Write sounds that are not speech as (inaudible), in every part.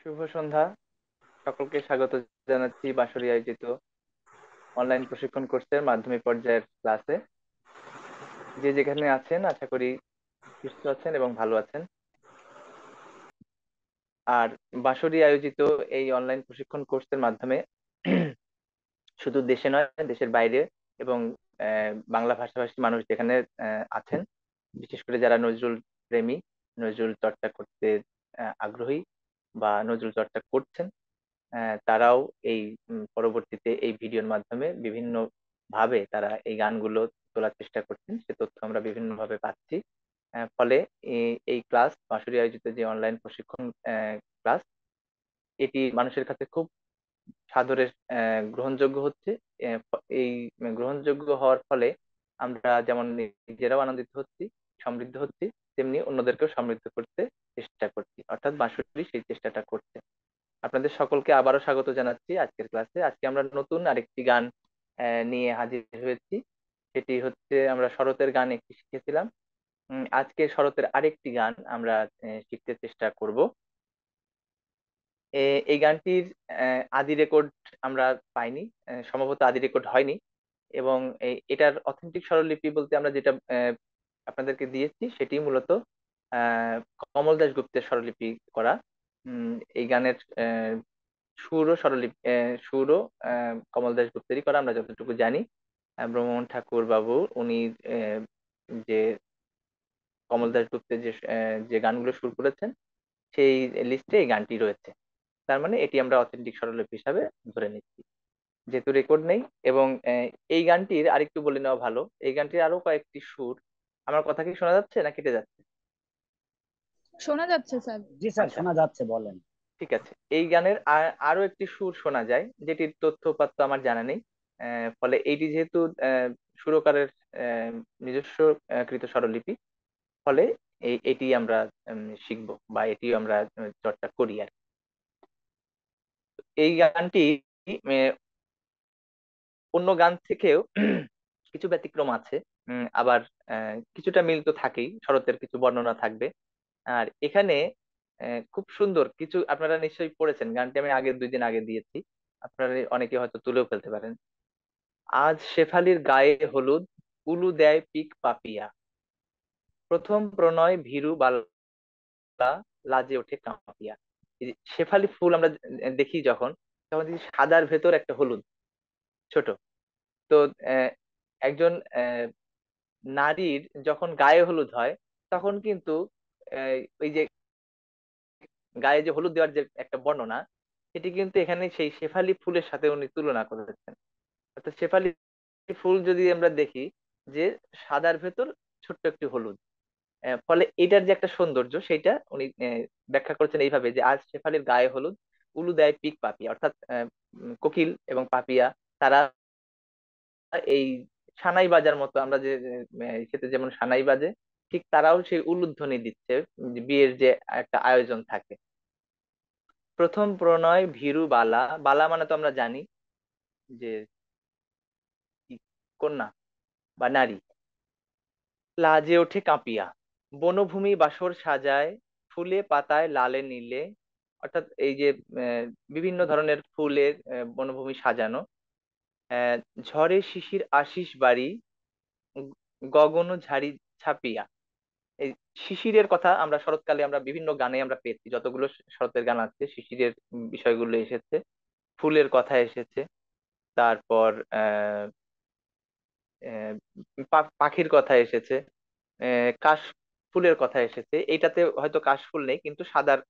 শুভ সন্ধ্যা। সকলকে স্বাগত জানাচ্ছি বাঁশরী আয়োজিত অনলাইন প্রশিক্ষণ কোর্সের মাধ্যমিক পর্যায়ের ক্লাসে যে যেখানে আছেন, আশা করি সুস্থ আছেন এবং ভালো আছেন। আর বাঁশরী আয়োজিত এই অনলাইন প্রশিক্ষণ কোর্সের মাধ্যমে শুধু দেশে নয়, দেশের বাইরে এবং বাংলা ভাষাভাষী মানুষ যেখানে আছেন, বিশেষ করে যারা নজরুল প্রেমী, নজরুল চর্চা করতে আগ্রহী বা নজরুল চর্চা করছেন তারাও এই পরবর্তীতে এই ভিডিওর মাধ্যমে বিভিন্ন ভাবে তারা এই গানগুলো তোলার চেষ্টা করছেন। সে তথ্য আমরা বিভিন্ন ভাবে পাচ্ছি ফলে এই ক্লাস, বাঁশুরি আয়োজিত যে অনলাইন প্রশিক্ষণ ক্লাস, এটি মানুষের কাছে খুব সাদরে গ্রহণযোগ্য হচ্ছে। এই গ্রহণযোগ্য হওয়ার ফলে আমরা যেমন নিজেরাও আনন্দিত হচ্ছি, সমৃদ্ধ হচ্ছি। তেমনি অন্যদেরকেও সমৃদ্ধ করতে চেষ্টা করছি, অর্থাৎ বাঁশুরি সেই চেষ্টাটা করছে। আপনাদের সকলকে আবারও স্বাগত জানাচ্ছি আজকের ক্লাসে। আজকে আমরা নতুন আরেকটি গান নিয়ে হাজির হয়েছি। সেটি হচ্ছে আমরা শরতের গান একটি শিখেছিলাম। আজকে শরতের আরেকটি গান আমরা শিখতে চেষ্টা করব। এই গানটির আদি রেকর্ড আমরা পাইনি সম্ভবত আদি রেকর্ড হয়নি। এবং এটার অথেন্টিক স্বরলিপি বলতে আমরা যেটা আপনাদেরকে দিয়েছি, সেটি মূলত কমল দাস গুপ্তের স্বরলিপি করা। এই গানের সুর ও স্বরলিপি সুরও কমল দাস গুপ্তেরই করা, আমরা যতটুকু জানি। ব্রহ্মমোহন ঠাকুর বাবু, উনি যে কমল দাস গুপ্তের যে যে গানগুলো সুর করেছেন, সেই লিস্টে এই গানটি রয়েছে। তার মানে এটি আমরা অথেন্টিক স্বরলিপি হিসাবে ধরে নিচ্ছি। যেহেতু রেকর্ড নেই, এবং এই গানটির আরেকটু বলে নেওয়া ভালো, এই গানটির আরও কয়েকটি সুর আমার কথা কি শোনা যাচ্ছে না কেটে যাচ্ছে? শোনা যাচ্ছে স্যার। জি স্যার শোনা যাচ্ছে বলেন। ঠিক আছে। এই গানের আরও একটি সুর শোনা যায় যেটির তথ্য তথ্যপাত্র আমার জানা নেই। ফলে এইটি যেহেতু সুরকারের নিজস্ব কৃত স্বরলিপি ফলে এই এটি আমরা শিখব বা এটি আমরা চর্চা করি আর এই গানটি অন্য গান থেকেও কিছু ব্যতিক্রম আছে। আবার কিছুটা মিল তো থাকেই, শরতের কিছু বর্ণনা থাকবে। আর এখানে খুব সুন্দর কিছু আপনারা নিশ্চয়ই পড়েছেন, গানটি আমি আগে দুই দিন আগে দিয়েছি, আপনারা অনেকে হয়তো তুলেও ফেলতে পারেন। আজ শেফালির গায়ে হলুদ, উলু দেয় পিক পাপিয়া। প্রথম প্রণয় ভীরু বালা, লাজে ওঠে কাঁপিয়া। শেফালি ফুল আমরা দেখি যখন, তখন দেখি সাদার ভেতর একটা হলুদ, ছোট। তো একজন নারীর যখন গায়ে হলুদ হয়, তখন কিন্তু ওই যে গায়ে যে হলুদ দেওয়ার যে একটা বর্ণনা, সেটি কিন্তু এখানে সেই শেফালি ফুলের সাথে উনি তুলনা করেছেন। অর্থাৎ শেফালি ফুল যদি আমরা দেখি যে সাদার ভেতর ছোট্ট একটি হলুদ ফলে এটার যে একটা সৌন্দর্য, সেটা উনি ব্যাখ্যা করেছেন এইভাবে যে আজ শেফালির গায়ে হলুদ, উলু দেয় পিক পাপিয়া, অর্থাৎ কোকিল এবং পাপিয়া, তারা এই সানাই বাজার মতো আমরা যে খেতে যেমন সানাই বাজে, ঠিক তারাও সেই উলুধ্বনি দিচ্ছে বিয়ের যে একটা আয়োজন থাকে। প্রথম প্রণয় ভীরু বালা বালা মানে তো আমরা জানি যে কন্যা বা নারী। লাজে ওঠে কাঁপিয়া, বনভূমি বাসর সাজায়, ফুলে পাতায় লালে নীলে, অর্থাৎ এই যে বিভিন্ন ধরনের ফুলের বনভূমি সাজানো ঝড়ে শিশির আশিস বাড়ি গগন ঝাড়ি ছাপিয়া। এই শিশিরের কথা আমরা শরৎকালে আমরা বিভিন্ন গানে আমরা পেয়েছি। যতগুলো শরতের গান আছে, শিশিরের বিষয়গুলো এসেছে, ফুলের কথা এসেছে, তারপর পাখির কথা এসেছে কাশ ফুলের কথা এসেছে। এইটাতে হয়তো কাশফুল নেই, কিন্তু সাদার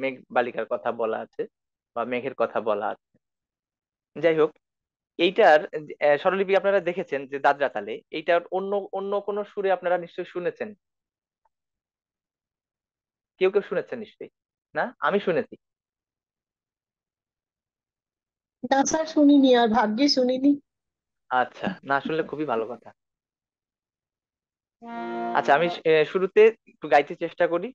মেঘ বালিকার কথা বলা আছে বা মেঘের কথা বলা আছে। যাই হোক এইটার স্বরলিপি আপনারা দেখেছেন যে দাদরা তালে এইটার অন্য অন্য কোনো সুরে আপনারা নিশ্চয়ই শুনেছেন? কেউ কেউ শুনেছেন নিশ্চয়ই? না? আমি শুনেছি। না স্যার শুনিনি আর ভাগ্যে শুনিনি। আচ্ছা না শুনলে খুবই ভালো কথা। আচ্ছা আমি শুরুতে একটু গাইতে চেষ্টা করি।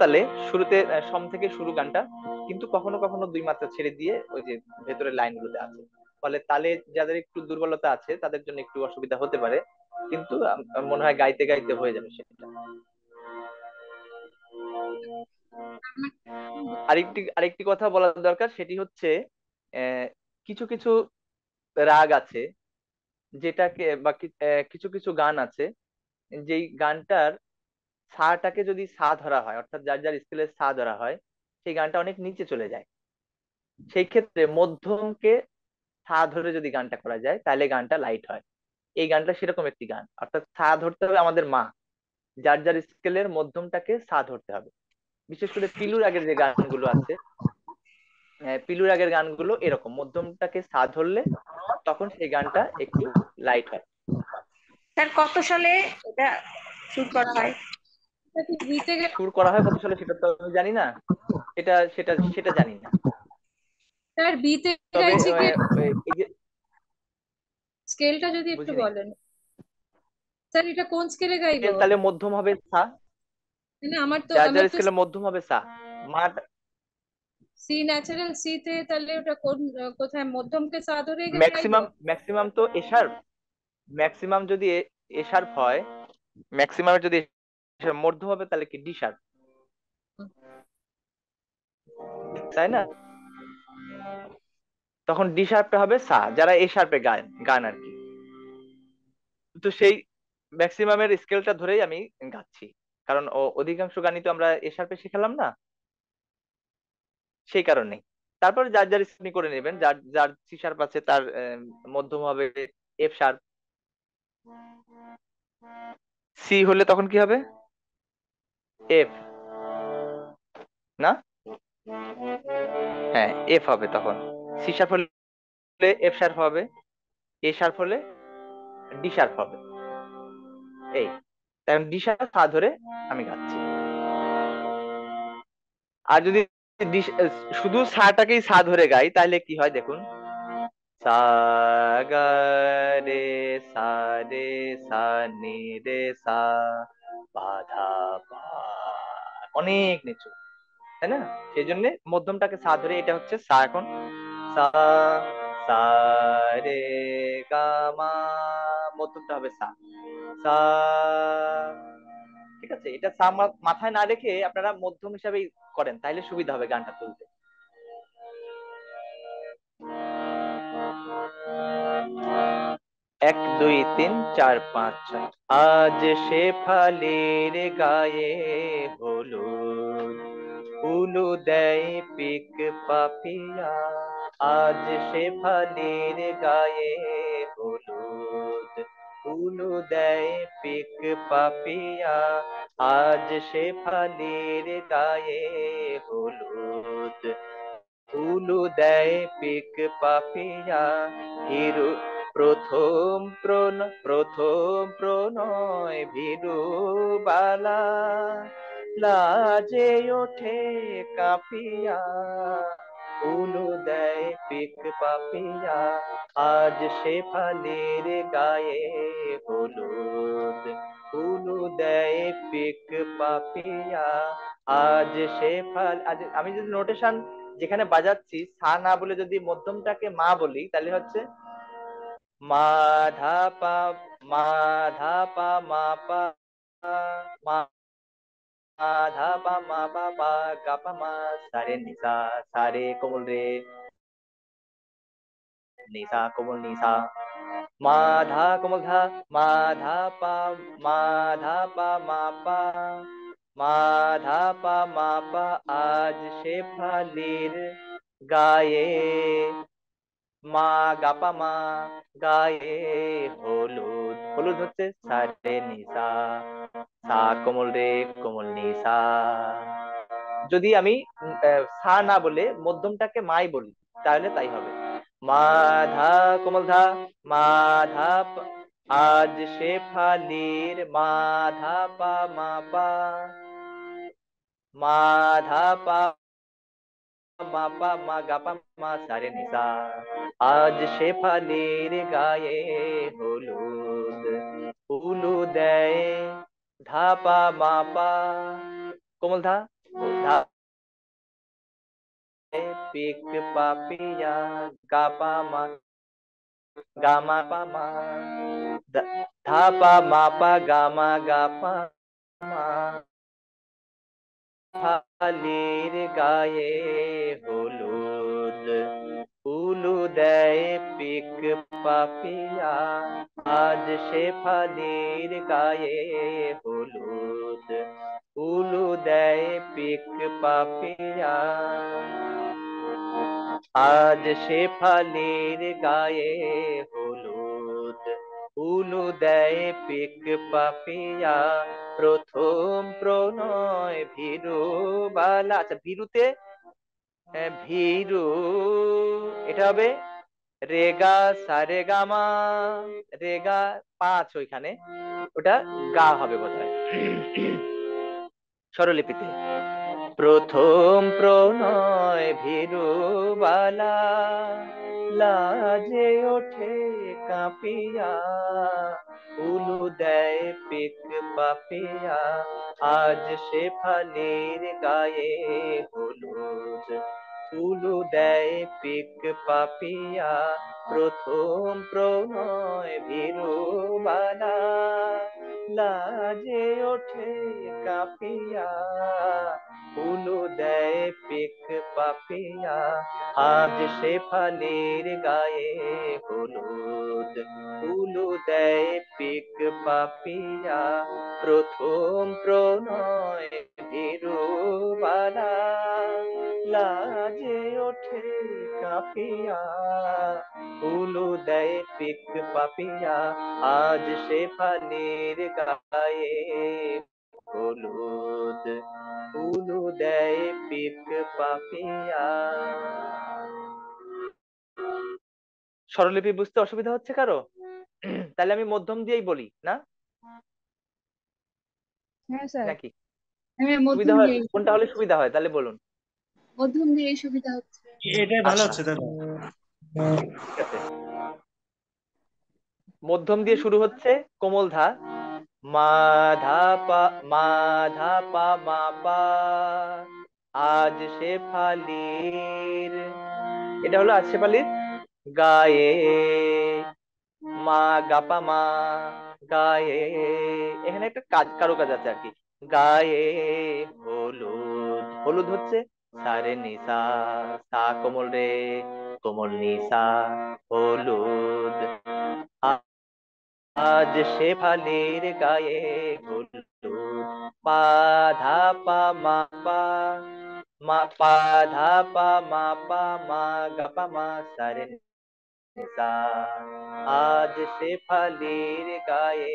তালে শুরুতে সম থেকে শুরু গানটা। কিন্তু কখনো কখনো দুই মাত্রা ছেড়ে দিয়ে ওই যে ভেতরের লাইনগুলোতে আছে। ফলে তালে যাদের একটু দুর্বলতা আছে, তাদের জন্য একটু অসুবিধা হতে পারে। কিন্তু মনে হয় গাইতে গাইতে হয়ে যাবে সেটা। আরেকটি আরেকটি কথা বলা দরকার, সেটি হচ্ছে কিছু কিছু রাগ আছে, যেটাকে বা কিছু কিছু গান আছে, যেই গানটার সাটাকে যদি সা ধরা হয়, অর্থাৎ যার যার স্কেলে সা ধরা হয় সেই গানটা অনেক নিচে চলে যায়। সেই ক্ষেত্রে মধ্যমকে সা ধরে যদি গানটা করা যায় তাহলে গানটা লাইট হয়। এই গানটা সেরকম একটি গান। অর্থাৎ সা ধরতে হবে আমাদের মা। যার যার স্কেলের মধ্যমটাকে সা ধরতে হবে। বিশেষ করে পিলুর আগের যে গানগুলো আছে আহ, পিলু রাগের গানগুলো এরকম। মধ্যমটাকে সা ধরলে তখন সেই গানটা একটু লাইট হয়। স্যার কত সালে এটা শুট করা হয়? এটা সুর করা হয় কত সালে সেটা তো আমি জানি না। সেটা সেটা সেটা জানি না। স্যার বিতে গাইছি কি স্কেলটা যদি একটু বলেন। স্যার এটা কোন স্কেলে গাইবো? তাহলে মধ্যম হবে সা। মানে আমার তো আমার তো স্কেলে মধ্যম হবে সা। মা সি ন্যাচারাল সি তে তাহলে ওটা কোন কোথায় মধ্যমকে সা ধরে গাইবো? ম্যাক্সিমাম ম্যাক্সিমাম তো এ শার্প ম্যাক্সিমাম যদি এ শার্প হয় ম্যাক্সিমাম যদি মধ্যম হবে, তাহলে কি ডি শার্প তাই না? তখন ডি শার্পটা হবে সা, যারা এ শার্পে গান গান আর কি। তো সেই ম্যাক্সিমামের স্কেলটা ধরেই আমি গাচ্ছি। কারণ অধিকাংশ গানই তো আমরা এ শার্পে শিখালাম না। সেই কারণে তারপর যার যার স্কেল করে নেবেন, যার যার সি শার্প আছে, তার মধ্যম হবে এফ শার্প সি হলে তখন কি হবে? এফ না? হ্যাঁ এফ হবে তখন। সি শার্প হলে এফ শার্প হবে এ শার্প হলে ডি শার্প হবে। এই কারণ ডি শার্প সা ধরে আমি গাচ্ছি। আর যদি শুধু সাটাকেই সা ধরে গাই, তাহলে কি হয় দেখুন? সা, গা, রে, সা রে, সা, নি, রে, সা বাধা পা। অনেক নিচু, তাই না? সেই জন্য মধ্যমটাকে সা ধরে, এটা হচ্ছে সা এখন। সা সা রে গা মা, মধ্যমটা হবে সা। সা, ঠিক আছে? এটা সা মাথায় না রেখে আপনারা মধ্যম হিসাবেই করেন, তাইলে সুবিধা হবে গানটা তুলতে। এক, দুই, তিন, চার, পাঁচ, ছয়। আজ সে ফালের গায়ে হলুদ উলু দেয় পিক পাপিয়া। আজ সে ফালের গায়ে হলুদ উলু দেয় পিক পাপিয়া। আজ সে ফালের গায়ে হলুদ উলু দেয় পিক পাপিয়া। হিরু প্রথম প্রণ, প্রথম প্রণয় ভীরু বালা। লাজে ওঠে কাঁপিয়া, উলু দেয় পিক পাপিয়া। আজ সে ফালের গায়ে হলুদ, উলু দেয় পিক পাপিয়া। আজ সে ফাল, আজ আমি যদি নোটেশন যেখানে বাজাচ্ছি, সা না বলে যদি মধ্যমটাকে মা বলি, তাহলে হচ্ছে মা ধা পা মা ধা পা মা পা মা মা ধা পা মা পা পা গা পা মা সারে নিসা সারে কোমল রে নিসা কোমল নিসা মা ধা কোমল ধা মা ধা পা মা, গাপা মা, গায়ে হলুদ। হলুদ হচ্ছে সারে সা রে যদি আমি সা না বলে মধ্যমটাকে মাই বলি, তাহলে তাই হবে। মা ধা কোমল ধা, মা ধা আজ সে ফালির মা ধা পা, মা পা। মা ধা পা মা পা মা গা পা মা সারে নিসা আজ সে ফালির গায়ে হলুদ উলু দেয় ধা পা মা পা কোমল ধা ও ধা পিক পাপিয়া গা পা মা গা মা পা মা ধা ধা পা মা পা গা মা গা পা মা শেফালির গায়ে হলুদ উলু দেয় পিক পাপিয়া আজ শেফালির গায়ে হলুদ উলু দেয় পিক পাপিয়া আজ শেফালির গায়ে হলুদ উলু দেয় পিক পাপিয়া। প্রথম প্রণয় ভীরু বালা। আচ্ছা ভীরুতে? ভীরু। এটা হবে রেগা সারে গামা রেগা পাঁচ ওইখানে। ওটা গা হবে বোধহয়। স্বরলিপিতে। প্রথম প্রণয় ভীরু বালা। লাজে ওঠে কাঁপিয়া উলু দেয় পিক পাপিয়া। আজ সে ফালির গায়ে হলুদ উলু দেয় পিক পাপিয়া। প্রথম প্রণয় ভীরু বালা লাজে ওঠে কাঁপিয়া উলু দেয় পিক পাপিয়া আজ সে ফালির গায়ে হলুদ উলু দেয় পিক পাপিয়া প্রথম প্রণয় ভীরু বালা লাজে ওঠে কাপিয়া উলু দেয় পিক পাপিয়া আজ সে ফালির গায়ে হলুদ। উলু দেয় পিক পাপিয়া। স্বরলিপি বুঝতে অসুবিধা হচ্ছে কারও? তাহলে আমি মধ্যম দিয়েই বলি না? হ্যাঁ নাকি? সুবিধা কোনটা হলে সুবিধা হয়? তাহলে বলুন। মধ্যম দিয়ে এই সুবিধা হচ্ছে। এটাই ভালো। হচ্ছে দাদা মধ্যম দিয়ে শুরু হচ্ছে কোমল ধা। মা ধা পা মা ধা পা মা পা। আজ সে ফালির। এটা হলো আজ সে ফালির গায়ে। মা গাপা মা গায়ে। এখানে একটা কাজ কারও কাজ আছে আর কি। গায়ে হলুদ হলুদ হচ্ছে সারে নিসা, সা কোমল রে, কোমল নিসা, হলুদ। আজ সে ফালির গায়ে হলুদ পা ধা পা মা পা মা পা পা মা পা, মা গা পা মা, সারে নিসা। আজ সে ফালির গায়ে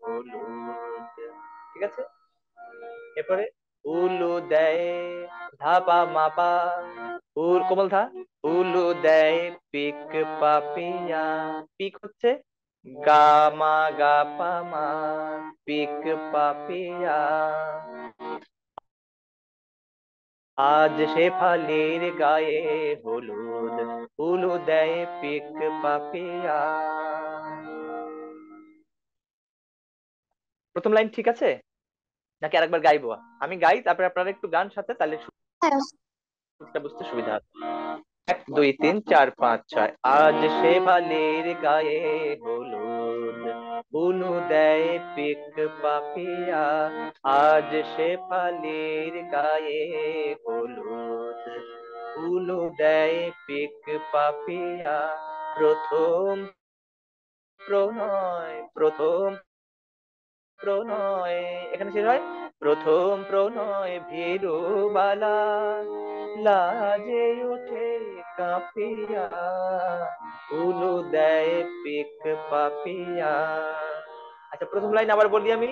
হলুদ। ঠিক আছে? এরপরে উলু দেয় ধাপা মাপা। উল, কোমল ধা। উলু দেয় পিক পাপিয়া। পিক হচ্ছে গামা গা পামা পিক পাপিয়া। আজ সে ফালির গায়ে হলুদ। উলু দেয় পিক পাপিয়া। প্রথম লাইন ঠিক আছে? নাকি আরেকবার গাইবো? আমি গাই তারপরে আপনারা একটু গান সাথে তাহলে বুঝতে সুবিধা হবে। এক দুই তিন চার পাঁচ ছয়। আজ সে বালির গায়ে হলুদ উলু দেয় পিক পাপিয়া। আজ সে ফালির গায়ে হলুদ উলু দেয় পিক পাপিয়া। প্রথম প্রণয় প্রথম প্রণয়, এখানে শেষ হয়। প্রথম প্রণয় ভীরু বালা লাজে ওঠে কাঁপিয়া, উলু দেয় পিক পাপিয়া। আচ্ছা প্রথম লাইন আবার বলি আমি।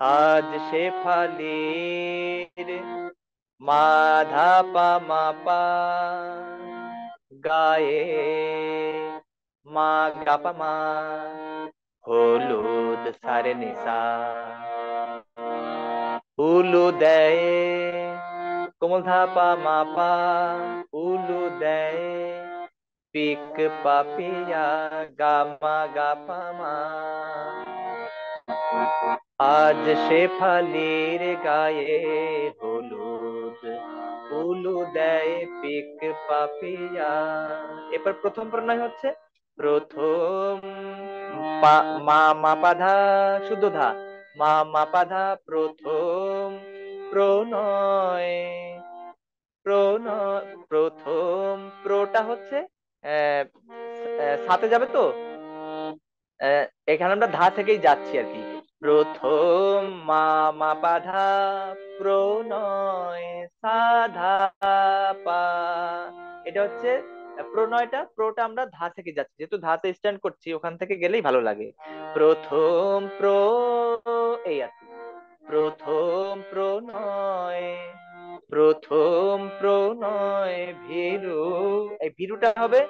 আজ সে ফালির মাধা পা মা পা গায়ে মা গা পা মা। হলুদ সারে নিসা উলু দেয়, কোমল ধাপা মাপা। উলু দেয়, পিক পাপিয়া গামা গাপা মা। আজ সে ফালির গায়ে হলুদ। উলু দেয়, পিক পাপিয়া। এরপর প্রথম প্রণয় হচ্ছে প্রথম মা মা পাধা শুদ্ধ ধা। মা মা পাধা প্রথম, প্রণয়। প্রণয়, প্রথম, প্রটা হচ্ছে সাথে যাবে তো? এখানে আমরা ধা থেকেই যাচ্ছি আর কি। প্রথম, মা মা, পা, ধা, প্রণয় সাধা পা। এটা হচ্ছে প্রণয়টা প্রোটা আমরা ধা থেকে যাচ্ছি। যেহেতু ধাতে স্ট্যান্ড করছি, ওখান থেকে গেলেই ভালো লাগে। প্রথম প্র এই আর প্রথম প্রণয় প্রথম প্রণয় ভীরু। এই ভীরুটা হবে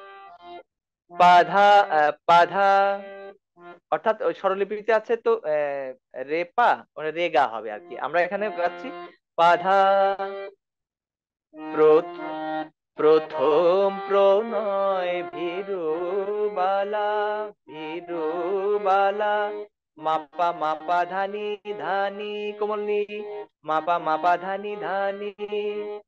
বাধা বাধা। অর্থাৎ ওই স্বরলিপিতে আছে তো রেপা মানে রেগা হবে আর কি। আমরা এখানে গাচ্ছি, বাধা প্রথ- প্রথম প্রণয় ভীরু বালা ভীরু বালা মাপা মাপা ধানি ধানি, কোমলনি। মাপা মাপা ধানি ধানি।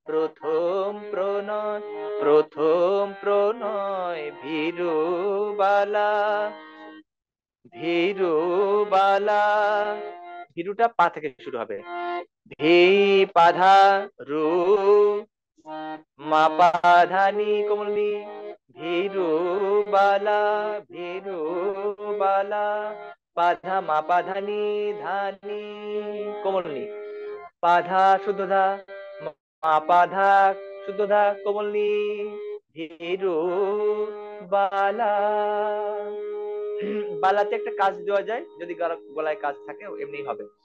প্রথম প্রণয় প্রথম প্রণয় ভীরু বালা ভীরু বালা ভীরুটা পা থেকে শুরু হবে। ভি পাধা রু মা পাধানি কোমলনি ভীরু বালা ভীরু বালা পাধা মা পাধানি ধানি কোমলনি। পাধা শুদ্ধ ধা মা পাধা শুদ্ধ ধা কোমলনি ভীরু বালা বালাতে একটা কাজ দেওয়া যায়, যদি গলা- গলায় কাজ থাকে, এমনি হবে।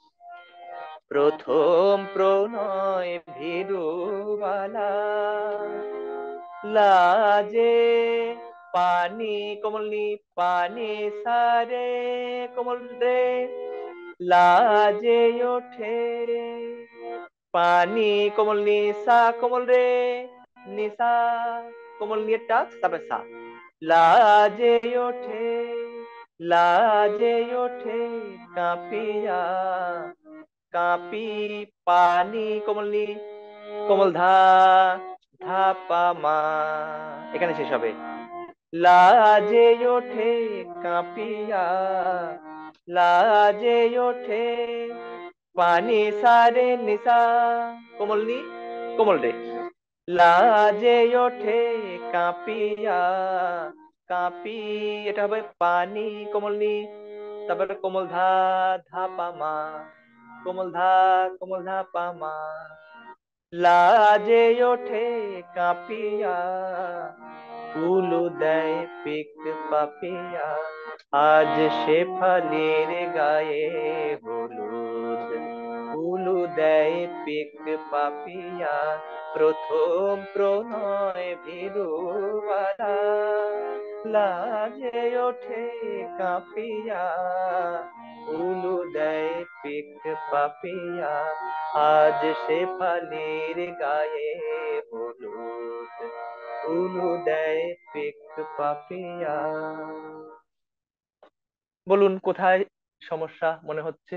প্রথম প্রণয় ভীরু বালা লাজে পানি কোমলনি পানি সারে কোমল রে লাজে ওঠে পানি কোমল নিসা কোমল রে নিসা কোমল নিয়ে টাচ তারপরে সা। লাজে ওঠে লাজে ওঠে কাঁপিয়া কাঁপি, পানি, কোমলনি কোমল ধা ধা পা মা। এখানে শেষ হবে। লাজে ওঠে কাঁপিয়া, লাজে ওঠে পানি সারে নিসা কোমলনি, কোমল রে। লাজে ওঠে কাঁপিয়া, কাঁপি, এটা হবে পানি, কোমলনি, তারপরে কোমল ধা ধা পা মা। কোমল ধা কোমল ধা পা মা। লাজে ওঠে কাঁপিয়া উলু দেয় পিক পাপিয়া। আজ সে ফালের গায়ে হলুদ উলু দেয় পিক পাপিয়া। প্রথম প্রণয় ভীরুবালা লাজে ওঠে কাঁপিয়া উলু দেয় পিক পাপিয়া। আজ সে ফালের গায়ে হলুদ, উলু দেয় পিক পাপিয়া। বলুন, কোথায় সমস্যা মনে হচ্ছে?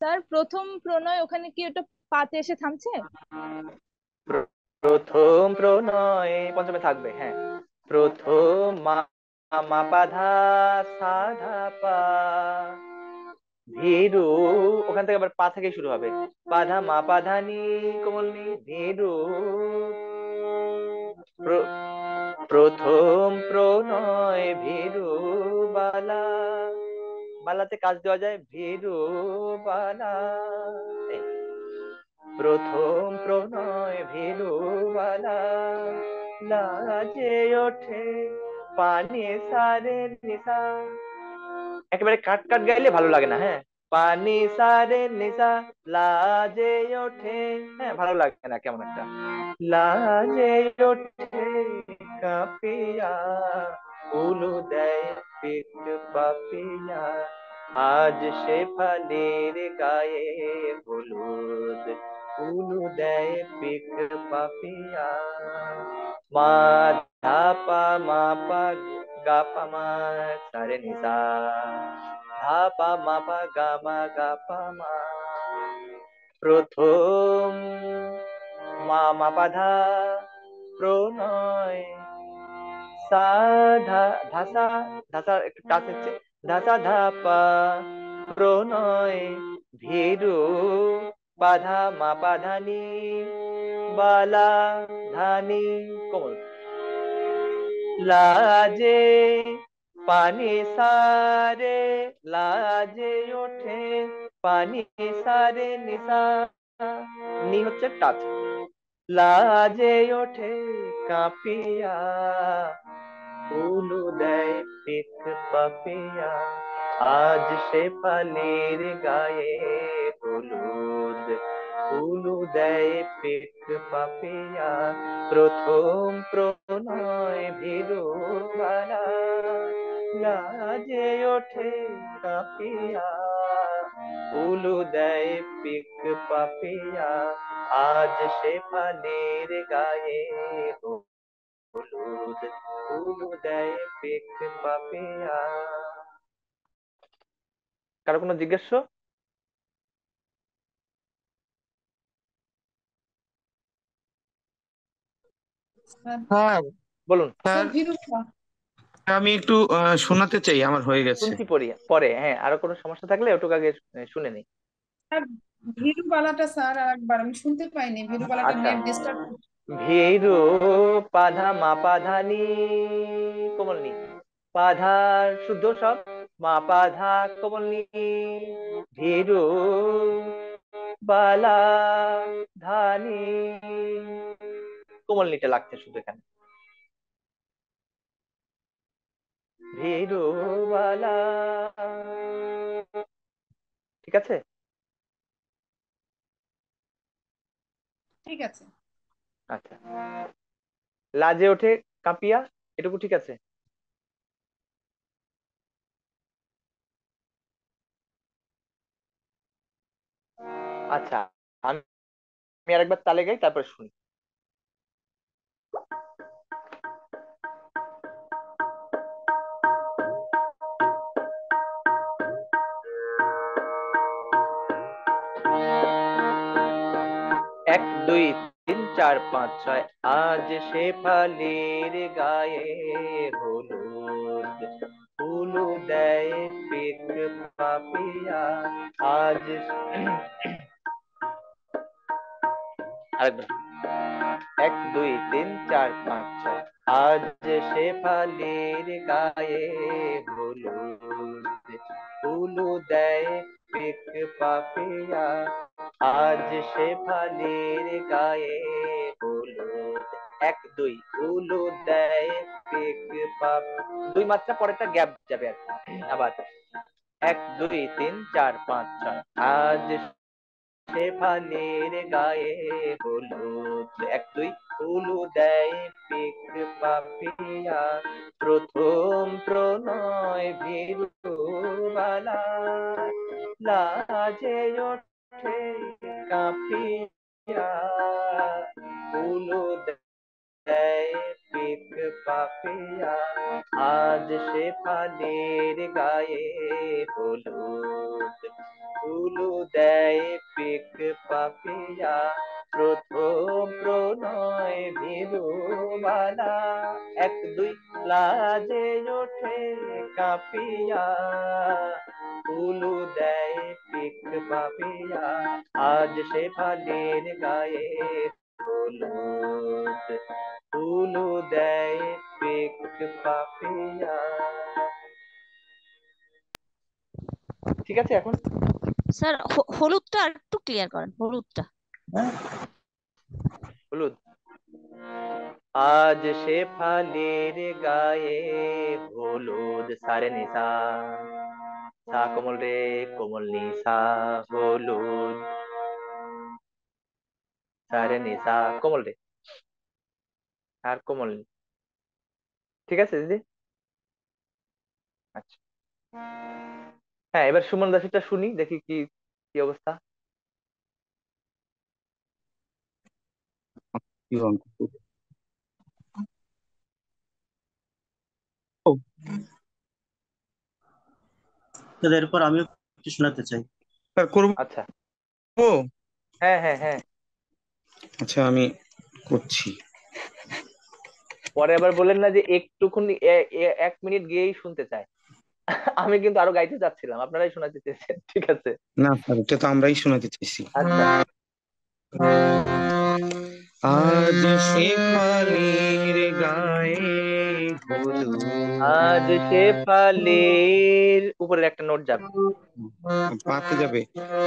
স্যার, প্রথম প্রণয়, ওখানে কি ওটা পাতে এসে থামছে? প্রথম প্রণয় পঞ্চমে থাকবে হ্যাঁ। প্রথম মা পাধা সাধা পা। ধীরু, ওখান থেকে আবার পা থেকে শুরু হবে। পাধা মা পাধানি কোমলনি ধীরু। প্রথম প্রণয়, ভীরু বালা। বালাতে কাজ দেওয়া যায়, ভীরু বালা। প্রথম প্রণয় ভীরু বালা লাজে ওঠে, পানি সারে নিশা। একেবারে কাট কাট গাইলে ভালো লাগে না হ্যাঁ? পানি সারে নিশা, লাজে ওঠে। হ্যাঁ ভালো লাগে না কেমন একটা। লাজে ওঠে, কাপিয়া উলু দেয় পিক পাপিয়া। আজ সে ফালের গায়ে হলুদ উলু দেয় পিক পাপিয়া মা ধাপা মা পা গা পা মা সারে নিসা ধাপা মা পা গা মা গা পা মা প্রথম মা মা পা ধা প্রণয় সা ধা ধাসা ধাসা একটু টাচ হচ্ছে। ধাসা ধাপা প্রণয় ভীরু বাধা মা পাধানি বালা ধানি কোমল। লাজে পানি সারে, লাজে ওঠে পানি সারে নিশা। নি হচ্ছে টাচ লাজে ওঠে কাঁপিয়া উলু দেয় পিক পাপিয়া। আজ সে পালের গায়ে হলুদ উলু দেয় পিক পাপিয়া, প্রথম প্রণয় বালা লাজে ওঠে কাঁপিয়া, উলু দেয় পিক পাপিয়া, আজ সে পালের গায়ে হলুদ। উলু দেয় পিক পাপিয়া। কারও কোনো জিজ্ঞাসা? স্যার বলুন আমি একটু শোনাতে চাই আমার হয়ে গেছে। শুনছি পরে পরে হ্যাঁ আরও কোনো সমস্যা থাকলে ওটুকু আগে শুনে নিই। ভিরুবালাটা স্যার আর একবার আমি শুনতে পাইনি ভিরুবালাটা আচ্ছা। নেট ডিস্টার্ব ভীরু পাধা মা পাধানি কোমলনি পাধা শুদ্ধ সব মা পাধা কোমলনি ভীরু বালা ধানি। কোমলনিটা লাগছে শুধু এখানে। ঠিক আছে? ঠিক আছে। আচ্ছা। লাজে ওঠে কাঁপিয়া এটুকু ঠিক আছে? আচ্ছা আমি আমি আরেকবার তালে গাই তারপর শুনি। এক, দুই, তিন, চার, পাঁচ, ছয়। আজ সে ফালির গায়ে হলুদ ফুলু দেয় পিক পাপিয়া। আজ আরেকবার। এক, দুই, তিন, চার, পাঁচ, ছয়। আজ সে ফালির গায়ে হলুদ ফুলু দেয় পিক পাপিয়া। আজ সে ফালির গায়ে হলুদ, এক, দুই উলু দেয় পিক পাপ। দুই মাত্রা পরেরটা গ্যাপ যাবে আর আবার। এক, দুই, তিন, চার, পাঁচ, ছয়। আজ সে ফালির গায়ে হলুদ, এক, দুই উলু দেয় পিক পাপিয়া প্রথম প্রণয় ভীরু বালা লাজে ওঠে কাঁপিয়া উলু দেয় পিক পাপিয়া আজ সে ফালির গায়ে হলুদ উলু দেয় পিক পাপিয়া প্রথম প্রণয় ভীরুবালা এক দুই লাজে ওঠে কাঁপিয়া উলু দেয় পিক পাপিয়া আজ সে ফালির গায়ে হলুদ দেয় পিক পাপিয়া ঠিক আছে এখন স্যার হলুদটা একটু ক্লিয়ার করেন হলুদটা হলুদ আজ সে ফালির গায়ে হলুদ সারে নিশা সা কোমল রে কোমল নিশা হলুদ সারে নিশা কোমল রে আর কোমল ঠিক আছে দিদি আচ্ছা হ্যাঁ এবার সুমন দাসেরটা শুনি দেখি কি কি অবস্থা এরপর আমিও কিছু শোনাতে চাই করব আচ্ছা হ্যাঁ হ্যাঁ হ্যাঁ আচ্ছা আমি করছি। পরে আবার বললেন না যে একটুখানি এক মিনিট গিয়েই শুনতে চাই আমি কিন্তু আরও গাইতে চাচ্ছিলাম আপনারাই শোনাতে চেয়েছেন ঠিক আছে? না স্যার এটা তো আমরাই শোনাতে চাইছি আচ্ছা। আজ শেফালির গায়ে হলুদ। আজ শেফালির উপরের একটা নোট যাবে। পাতে যাবে।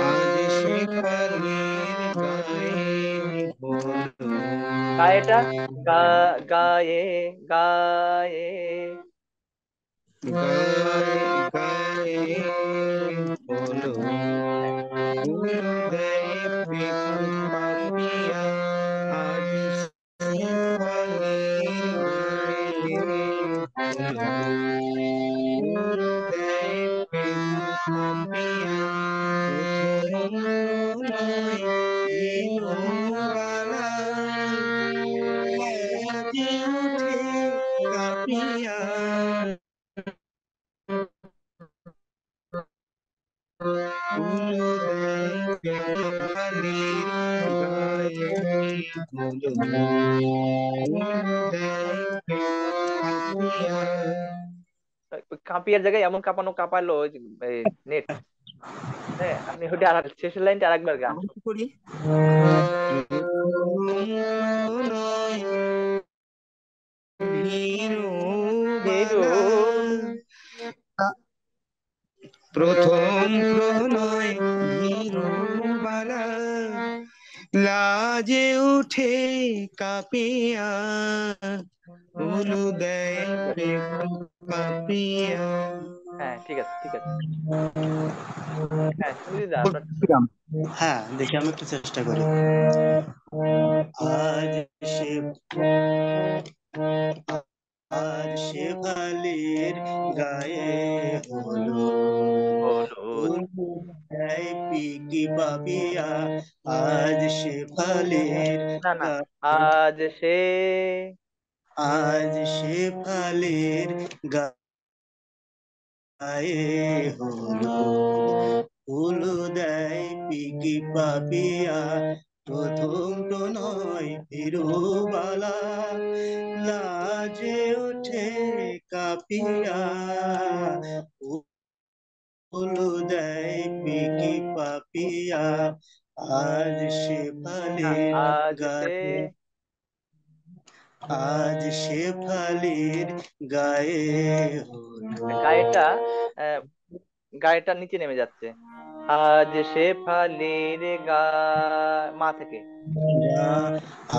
আজ সে শেফালির গায়ে গায়েটা গা গায়ে গায়ে গায়ে গায়ে হলুদ ফুল দেয় কাঁপিয়ার জায়গায় এমন কাঁপানো কাঁপালো নেট হ্যাঁ আপনি ওটা আর শেষের লাইনটা আরেকবার গান আমি কি করি নয় হিরো প্রথম প্রণয় লাজে উঠে কাঁপিয়া হ্যাঁ ঠিক আছে ঠিক আছে। হ্যাঁ হ্যাঁ দেখি আমি একটু চেষ্টা করি। আজ সে আজ শেফালির গায়ে হলো পিকি পাপিয়া আজ শেফালির আজ সে আজ শেফালির গায়ে হলো ফুল দেয় পিকি পাপিয়া প্রথম প্রণয় ফিরুবালা লাজে ওঠে কাপিয়া। ফুল দেয় পিকি পাপিয়া আজ সে গায়ে আজ শেফালির গায়ে হলো। গায়েটা গায়েটা নিচে নেমে যাচ্ছে। আজ শেফালির গা মা থেকে।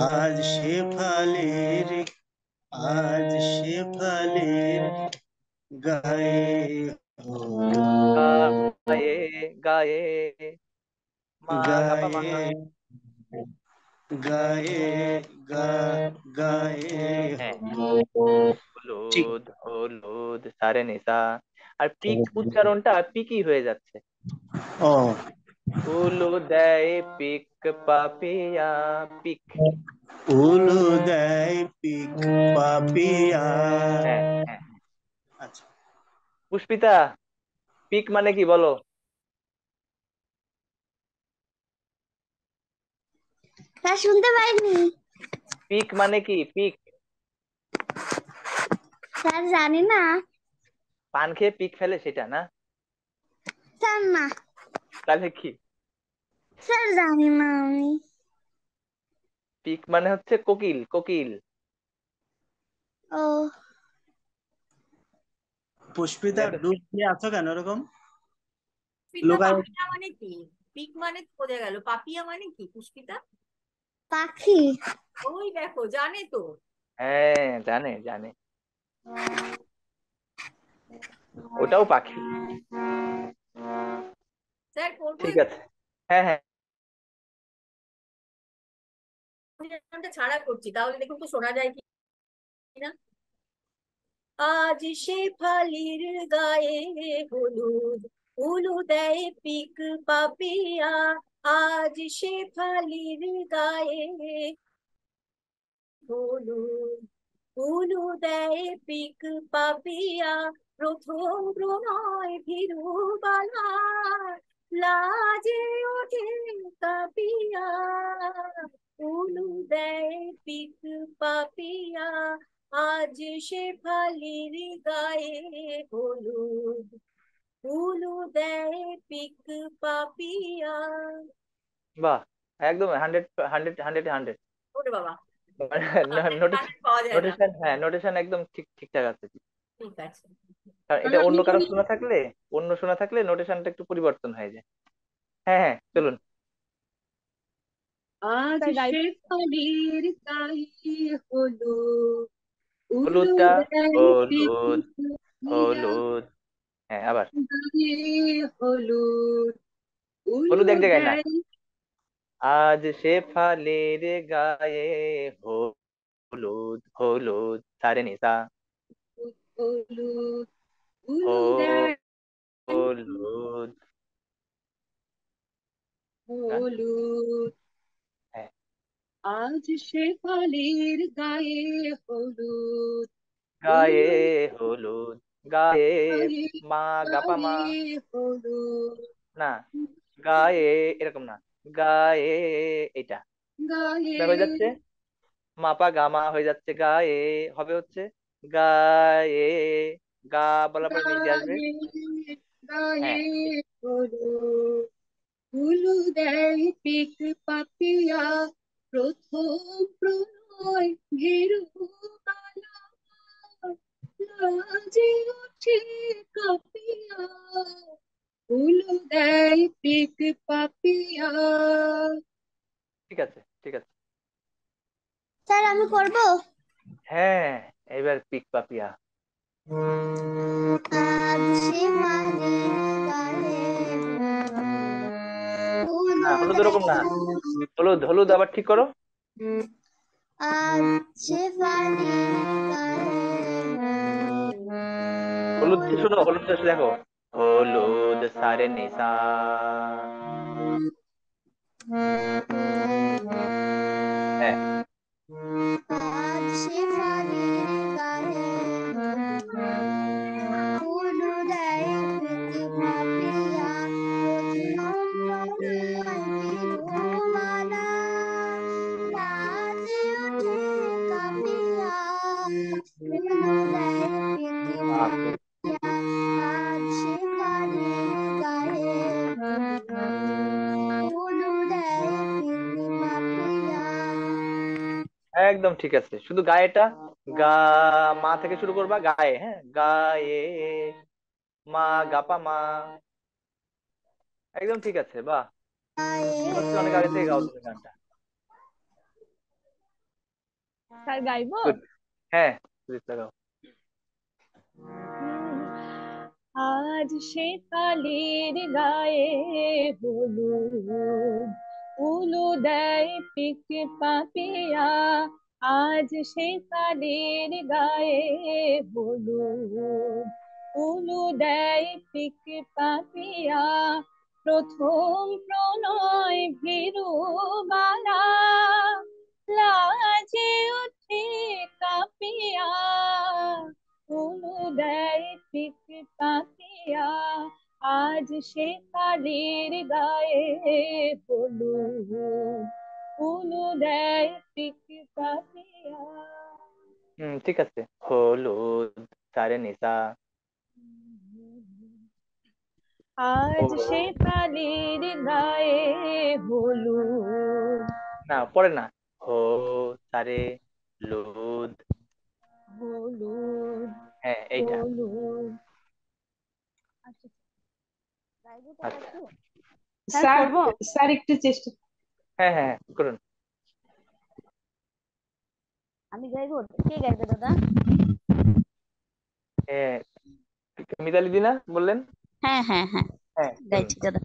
আজ শেফালির আজ শেফালির গায়ে গায়ে গায়ে গায়ে গায়ে গা গায়ে। হ্যাঁ। হলুদ হলুদ সারে নিসা আর পিক উচ্চারণটা পিকই হয়ে যাচ্ছে। ও উলু দেয় পিক পাপিয়া পিক উলু দেয় পিক পাপিয়া হ্যাঁ হ্যাঁ আচ্ছা পুষ্পিতা পিক মানে কি বলো স্যার শুনতে পাইনি পিক মানে কি পিক স্যার জানি না পান খেয়ে পিক ফেলে সেটা না স্যার না তাহলে কি? স্যার জানি না আমি। পিক মানে হচ্ছে কোকিল কোকিল। ও। পুষ্পিতা ডুব দিয়ে আছো কেন এরকম লোকাল- মানে কি? পিক মানে তো বোঝা গেল। পাপিয়া মানে কি পুষ্পিতা? পাখি। ওই দেখো জানে তো। হ্যাঁ জানে জানে। ওটাও পাখি। স্যার করব ঠিক আছে হ্যাঁ হ্যাঁ গানটা ছাড়া করছি তাহলে দেখুন তো শোনা যায় কি না আজ শেফালির গায়ে হলুদ উলু দেয় পিক পাপিয়া আজ শেফালির গায়ে হলুদ উলু দেয় পিক পাপিয়া প্রথম প্রণয় ভীরুবালা লাজে ওঠে কাপিয়া উলু দেয় পিক পাপিয়া আজ শেফালির গায়ে হলুদ উলু দেয় পিক পাপিয়া বাহ একদম হান্ড্রেড হান্ড্রেড হান্ড্রেড হান্ড্রেড ওরে বাবা (laughs) নোটেশন হ্যাঁ নোটেশন একদম ঠিক ঠিকঠাক আছে। ঠিক আছে। কারণ এটা অন্য কারও শোনা থাকলে অন্য শোনা থাকলে নোটেশনটা একটু পরিবর্তন হয়ে যায়। হ্যাঁ হ্যাঁ চলুন। আজ স্যার গাইব শেফালির গায়ে হলুদ হলুদটা হলুদ হলুদ। হ্যাঁ আবার। হলুদ হলুদ এক জায়গায় না। আজ শেফালির গায়ে হলুদ হলুদ সারে নিসা হলুদ হলুদ হলুদ আজ শেফালির গায়ে হলুদ গায়ে হলুদ গায়ে মা গাপা মা হলুদ না গায়ে এরকম না গায়ে এটা। গায়ে হয়ে যাচ্ছে? মাপা গামা হয়ে যাচ্ছে গায়ে হবে হচ্ছে? গায়ে গা বলার পরে নিচে আসবে। গায়ে হ্যাঁ। দেয় পিক পাপিয়া প্রথম প্রণয় বালা লাজে ওঠে কাঁপিয়া উলু দেয় পিক পাপিয়া ঠিক আছে ঠিক আছে। স্যার আমি করব? হ্যাঁ। এবার পিক পাপিয়া। না, হলুদ ওরকম না। হলুদ হলুদ আবার ঠিক করো। হলুদ শোনো, হলুদ দেখো। হলুদ সারে নিসা একদম ঠিক আছে। শুধু গায়েটা গা মা থেকে শুরু করবা গায়ে হ্যাঁ? গায়ে মা গাপা মা। একদম ঠিক আছে বাহ। হচ্ছে অনেক আগে থেকে গাও তুমি গানটা। স্যার গাইবো? হ্যাঁ গাও। আজ শেফালির গায়ে হলুদ উলু দেয় পিক পাপিয়া। আজ শেফালির গায়ে হলুদ। উলু দেয় পিক পাপিয়া প্রথম প্রণয় ভীরু বালা লাজে উঠে কাঁপিয়া। উলু দেয় পিক পাপিয়া আজ শেফালির গায়ে হলুদ। উলু দেয় হুম ঠিক আছে। হলুদ সারে নিসা আজ ও শেফালির গায়ে হলুদ। না পরে না। হো সারে লুদ। হলুদ হ্যাঁ এইটা। হলুদ। আচ্ছা আচ্ছা। স্যার স্যার স্যার একটু চেষ্টা হ্যাঁ হ্যাঁ হ্যাঁ, করুন। আমি গাইবো? কে গাইবে দাদা? হ্যাঁ মিতালি দিনা বললেন? হ্যাঁ হ্যাঁ হ্যাঁ হ্যাঁ গাইছি দাদা।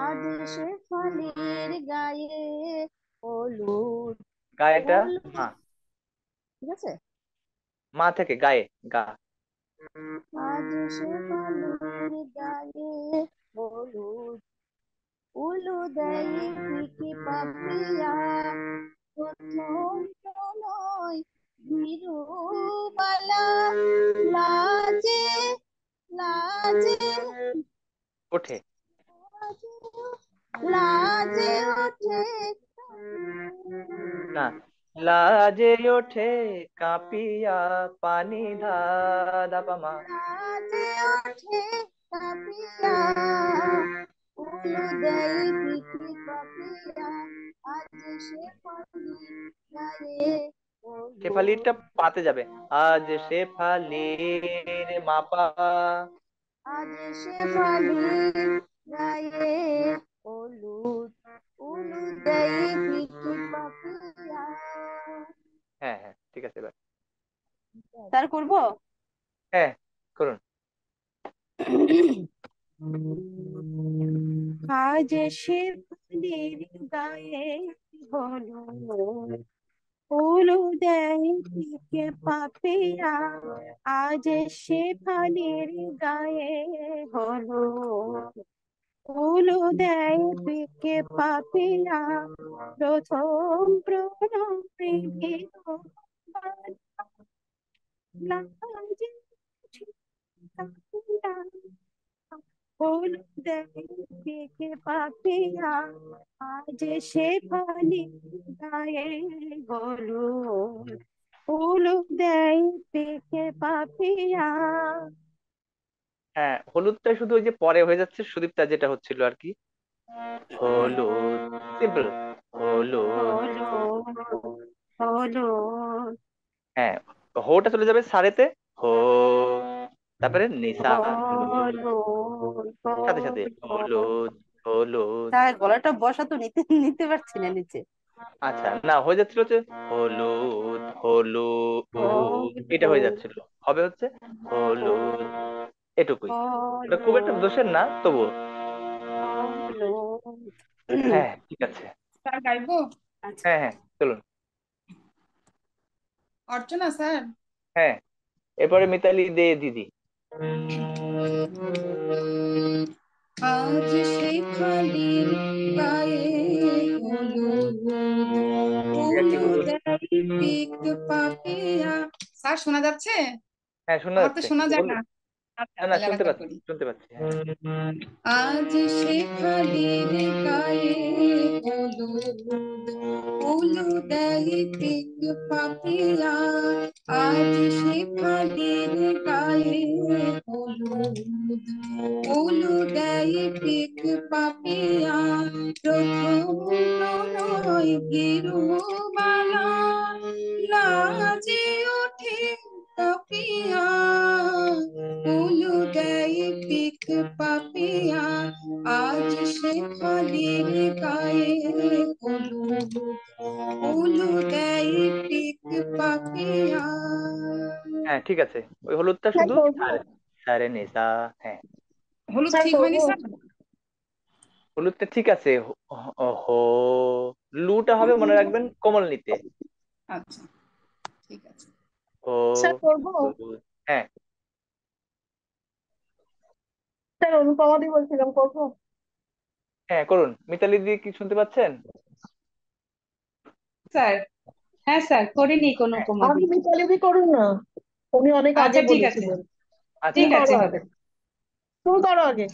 আজ শেফালির গায়ে হলুদ গায়েটা? মা। ঠিক আছে? মা থেকে গায়ে গা। আজ শেফালির গায়ে হলুদ। উলু দেয় পিকি পাপিয়া প্রথম প্রণয় বিরুবালা লাজে লাজে ওঠে। লাজে ওঠে না লাজে ওঠে কাঁপিয়া পানি ধা দাপা মা লাজে ওঠে কাঁপিয়া। আজ সে শেফালিরটা পাতে যাবে। আজ শেফালির মাপা। আজ সে ফালির গায়ে হলুদ হ্যাঁ হ্যাঁ ঠিক আছে এবার। স্যার করব? হ্যাঁ করুন। (coughs) (coughs) আজ সে ফুলের গায়ে হলো উলু দেয় পিকে পাপিয়া আজ সে ফালের গায়ে হলো উলু দেয় পিকে পাপিয়া প্রথম প্রণামে ভিড় লাজে হলুদ দেখে পাপিয়া আজ সে ফালি গায়ে হলুদ হলুদ দেয় পেকে পাপিয়া হ্যাঁ হলুদটা শুধু ওই যে পরে হয়ে যাচ্ছে সুদীপটা যেটা হচ্ছিল আর কি। হলুদ সিম্পল হলুদ হলুদ। হ্যাঁ হোটা চলে যাবে সারেতে। হো তারপরে নিসা সাথে সাথে হলুদ হলুদ। তার গলাটা বসা তো নিতে নিতে পারছি না নিচে। আচ্ছা না হয়ে যাচ্ছিল হচ্ছে হলুদ হলুদ। এটা হয়ে যাচ্ছিল। হবে হচ্ছে হলুদ। এটুকুই। এটা খুব একটা দোষের না তবুও। হ্যাঁ ঠিক আছে। স্যার গাইবো? আচ্ছা। হ্যাঁ হ্যাঁ চলুন। অর্চনা স্যার। হ্যাঁ এরপরে মিতালি দে দিদি। আজ সে খালির পিক পাপিয়া। স্যার শোনা যাচ্ছে? হ্যাঁ শোনা তো যাচ্ছে। শোনা যায় না। হ্যাঁ। আজ সে খালির গায়ে উলু দেয় পিক পাপিয়া আজ সে খালির গায়ে উলু দেয় পিক পাপিয়া প্রথম প্রণয় ভীরুবালা লাজে ওঠে পাপিয়া হ্যাঁ ঠিক আছে। ওই হলুদটা শুধু সারে নিসা হ্যাঁ। হলুদ ঠিক হয়নি স্যার? হলুদটা ঠিক আছে। হো- হো লুটা হবে মনে রাখবেন কোমল নিতে। আচ্ছা ঠিক আছে। হো স্যার করব? হ্যাঁ। স্যার অনুপমা দি বলছিলাম করব? হ্যাঁ করুন। মিতালি দিদি কি শুনতে পাচ্ছেন? স্যার হ্যাঁ স্যার করিনি কোনো। কমাদি মিতালি দি করুন না। উনি অনেক আগে আচ্ছা ঠিক আছে। বলেছিলেন। আচ্ছা ঠিক তুমি আছে। করো হবে আগে তুমি করো আগে।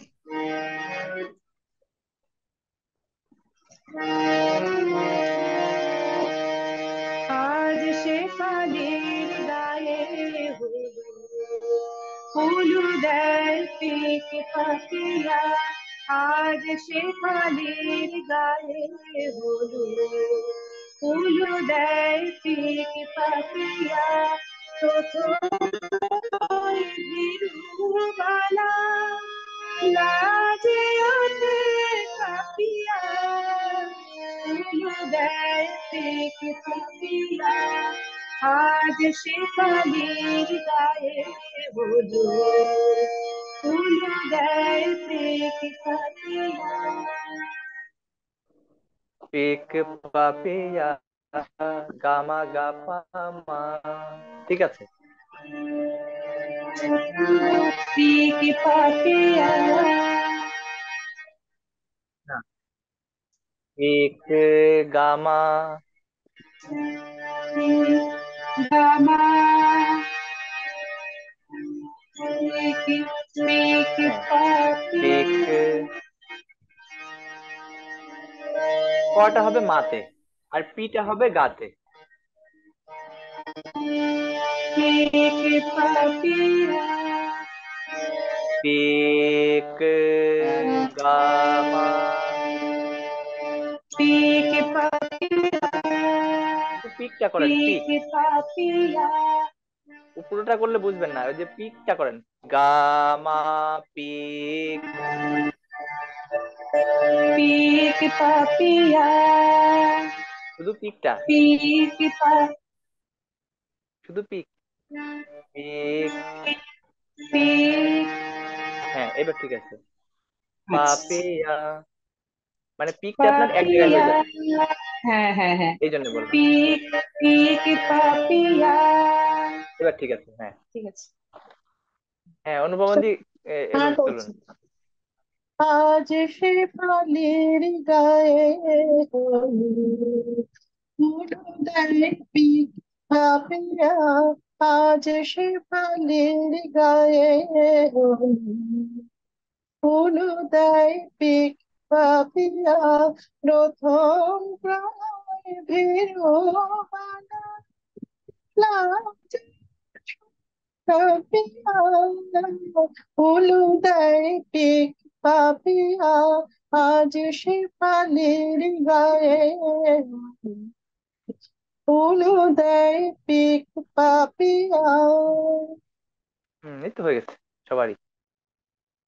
আজ সে ফালির হলুদ পিক পাপিয়া আজ সে ফালির গায়ে হলুদ হলুদ পিক পাপিয়া ভিরুবালা লাজে ওঠে কাপিয়া হলুদ পিক পাপিয়া আজ সে ফালির গায়ে হলুদ হলুদ পিক পাপিয়া পিক পাপিয়া গামা গাপা মা ঠিক আছে পিক পাপিয়া পিক গামা গামা পিক পিক পিক কটা হবে মাতে আর পিটা হবে গাতে পিক পাপিয়া পিক গামা পিক পাপিয়া পিকটা করেন পিক পুরোটা করলে বুঝবেন না ওই যে পিকটা করেন। গামা পিক। পিক পাপিয়া শুধু পিকটা? পিক শুধু পিক? পিক পিক হ্যাঁ এবার ঠিক আছে। আচ্ছা। পাপিয়া। মানে পিকটা আপনার এক জায়গায় হয়ে যাবে হ্যাঁ হ্যাঁ হ্যাঁ। এই জন্য বললাম পিক পিক পাপিয়া। এবার ঠিক আছে হ্যাঁ। ঠিক আছে। হ্যাঁ অনুপমদি হ্যাঁ। আজ সে ফালের গায়ে পিক পাপিয়া। আজ সে ফালের গায়ে হলুদ হলুদায় পিক পাপিয়া প্রথম ভেরো পাপিয়া পিক পাপিয়া আজ সে গায়ে। হলুদায় পিক পাপিয়া। হুম এই তো হয়ে গেছে সবারই।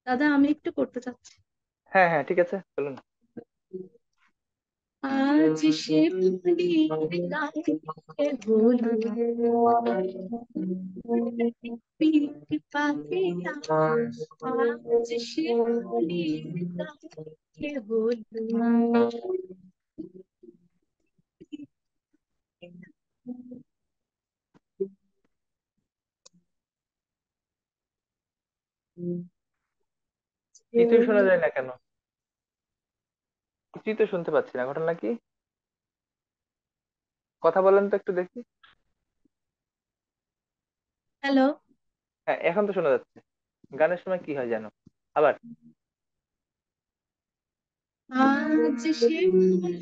দাদা আমি একটু করতে চাচ্ছি। হ্যাঁ হ্যাঁ ঠিক আছে চলুন আজ সে ফুলের গায়ে হলুদ পিক পাপিয়া আজ সে ফুলের গায়ে হলুদ কিছুই শোনা যায় না কেন? কিছুই তো শুনতে পাচ্ছি না। ঘটনা কি? কথা বলেন তো একটু দেখি। হ্যালো। হ্যাঁ এখন তো শোনা যাচ্ছে। গানের সময় কি হয় জানো? আবার। আজ সে ফুলের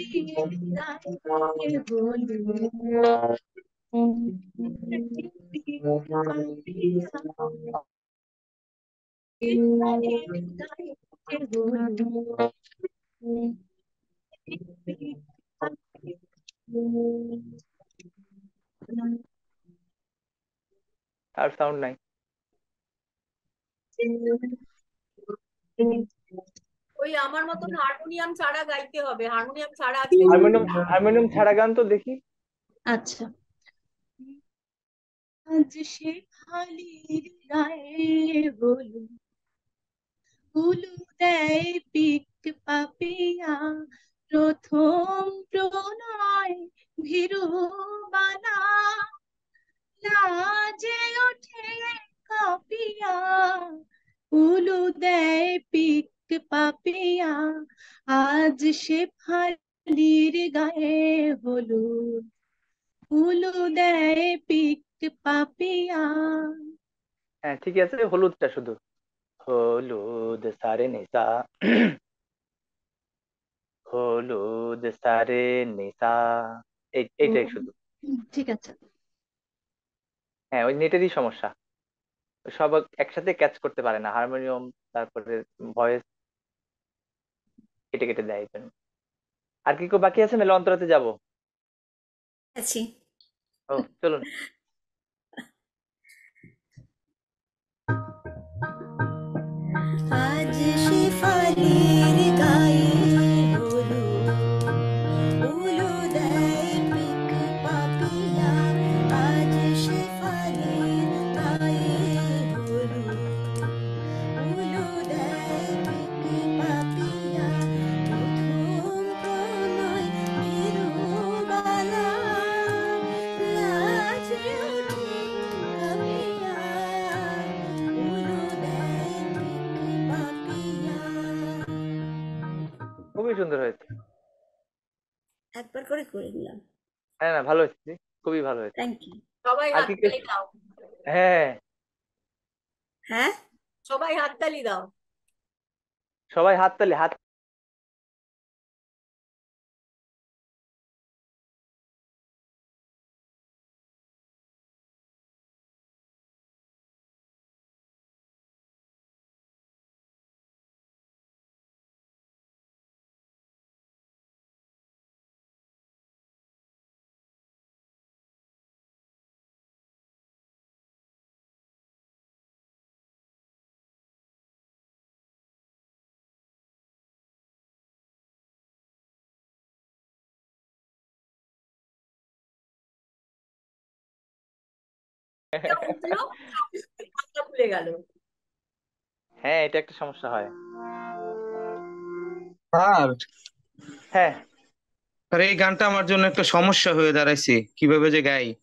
আর সাউন্ড নাই। ওই আমার মতন হারমোনিয়াম ছাড়া গাইতে হবে। হারমোনিয়াম ছাড়া হারমোনিয়াম হারমোনিয়াম ছাড়া গান তো দেখি। আচ্ছা। আজ সে খালির গায়ে হলুদ হলুদায় পিক পাপিয়া, প্রথম প্রণয় ভীরু বানা লাজে ওঠে কাপিয়া হলুদায় পিক পাপিয়া। আজ সে ফালির গায়ে হলুদ। হলুদায় পিক পাপিয়া। হ্যাঁ ঠিক আছে, হলুদটা শুধু। হলুদ সারে নিসা হলুদ সারে এই এইটাই শুধু ঠিক আছে হ্যাঁ ওই নেটেরই সমস্যা। সব একসাথে ক্যাচ করতে পারে না। হারমোনিয়াম তারপরে ভয়েস কেটে কেটে দেয় জন্য আর কি কেউ বাকি আছে? নাহলে অন্তরাতে যাব। আছি। ও চলুন। করে করে নিলাম। হ্যাঁ না ভালো হয়েছে। খুবই ভালো হয়েছে। থ্যাংক ইউ সবাই হাত তালি হাততালি দাও। হ্যাঁ। হ্যাঁ? সবাই হাততালি দাও। সবাই হাততালি হাত খুলে গেল হ্যাঁ এটা একটা সমস্যা হয়। স্যার হ্যাঁ। স্যার এই গানটা আমার জন্য একটা সমস্যা হয়ে দাঁড়াইছে। কীভাবে যে গাই?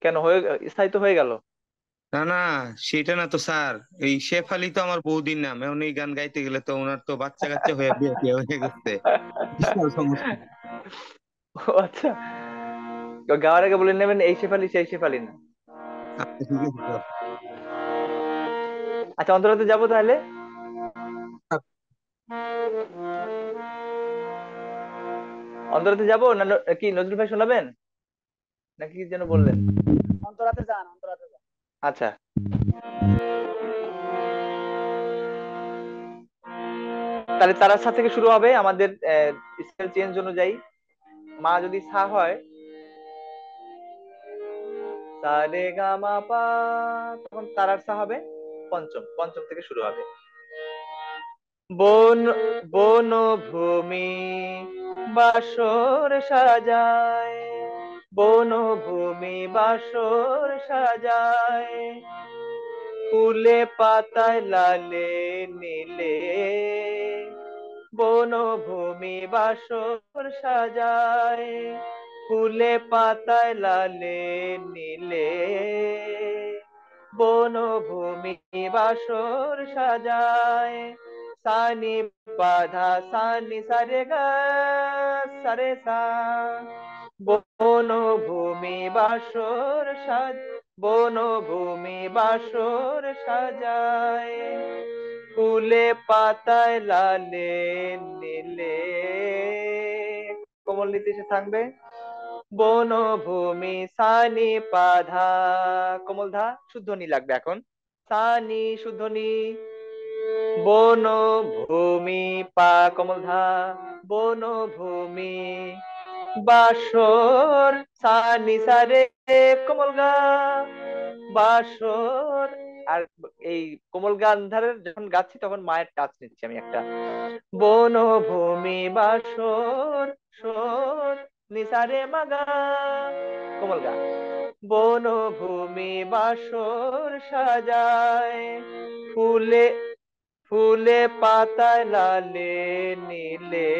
কেন হয়ে স্থায়িত হয়ে গেল? না না সেটা না তো স্যার। এই শেফ শেফালি তো আমার বৌদির নাম। এখন এই গান গাইতে গেলে তো ওনার তো বাচ্চা কাচ্চা হয়ে বিয়ে হয়ে গেছে। বিশাল সমস্যা। ও আচ্ছা। গাওয়ার আগে বলে নেবেন এই শেফালি সেই শেফালি না। আচ্ছা আচ্ছা অন্তরাতে যাব তাহলে? অন্তরাতে যাব না কি নজরুল ভাই শোনাবেন? নাকি কি যেন বললেন? অন্তরাতে যান অন্তরাতে যান। আচ্ছা। তাহলে তারার সাথে থেকে শুরু হবে আমাদের স্কেল চেঞ্জ অনুযায়ী। মা যদি সা হয় সা রে গা মা পা। তখন তারার সা হবে পঞ্চম। পঞ্চম থেকে শুরু হবে। বন বাসর সাজায়। বন ভূমি বাসর সাজায়। ফুলে পাতায় লালে নীলে বনভূমি বাসর সাজায়। ফুলে পাতায় লালে নীলে। বনভূমি বাসর সাজায়। সানি বাধা, সানি সারে সারে সা বনভূমি বাসর সাজ, বনভূমি বাসর সাজায়। ফুলে পাতায় লালে নীলে। কোমল নীতি থাকবে। বনভূমি সানি পাধা। কোমল ধা শুদ্ধ নি লাগবে এখন? সানি, শুদ্ধ নি। বনভূমি পা, কোমল ধা বনভূমি বাসর, সানি সারে, কোমল গা। বাসর, আর এই কোমল গান ধারে যখন গাচ্ছি তখন মায়ের টাচ নিচ্ছি আমি একটা। বনভূমি বাসর, সর নিসারে মাগা, কোমল গা। বনভূমি বাসর সাজায়, ফুলে ফুলে পাতায় লালে নীলে।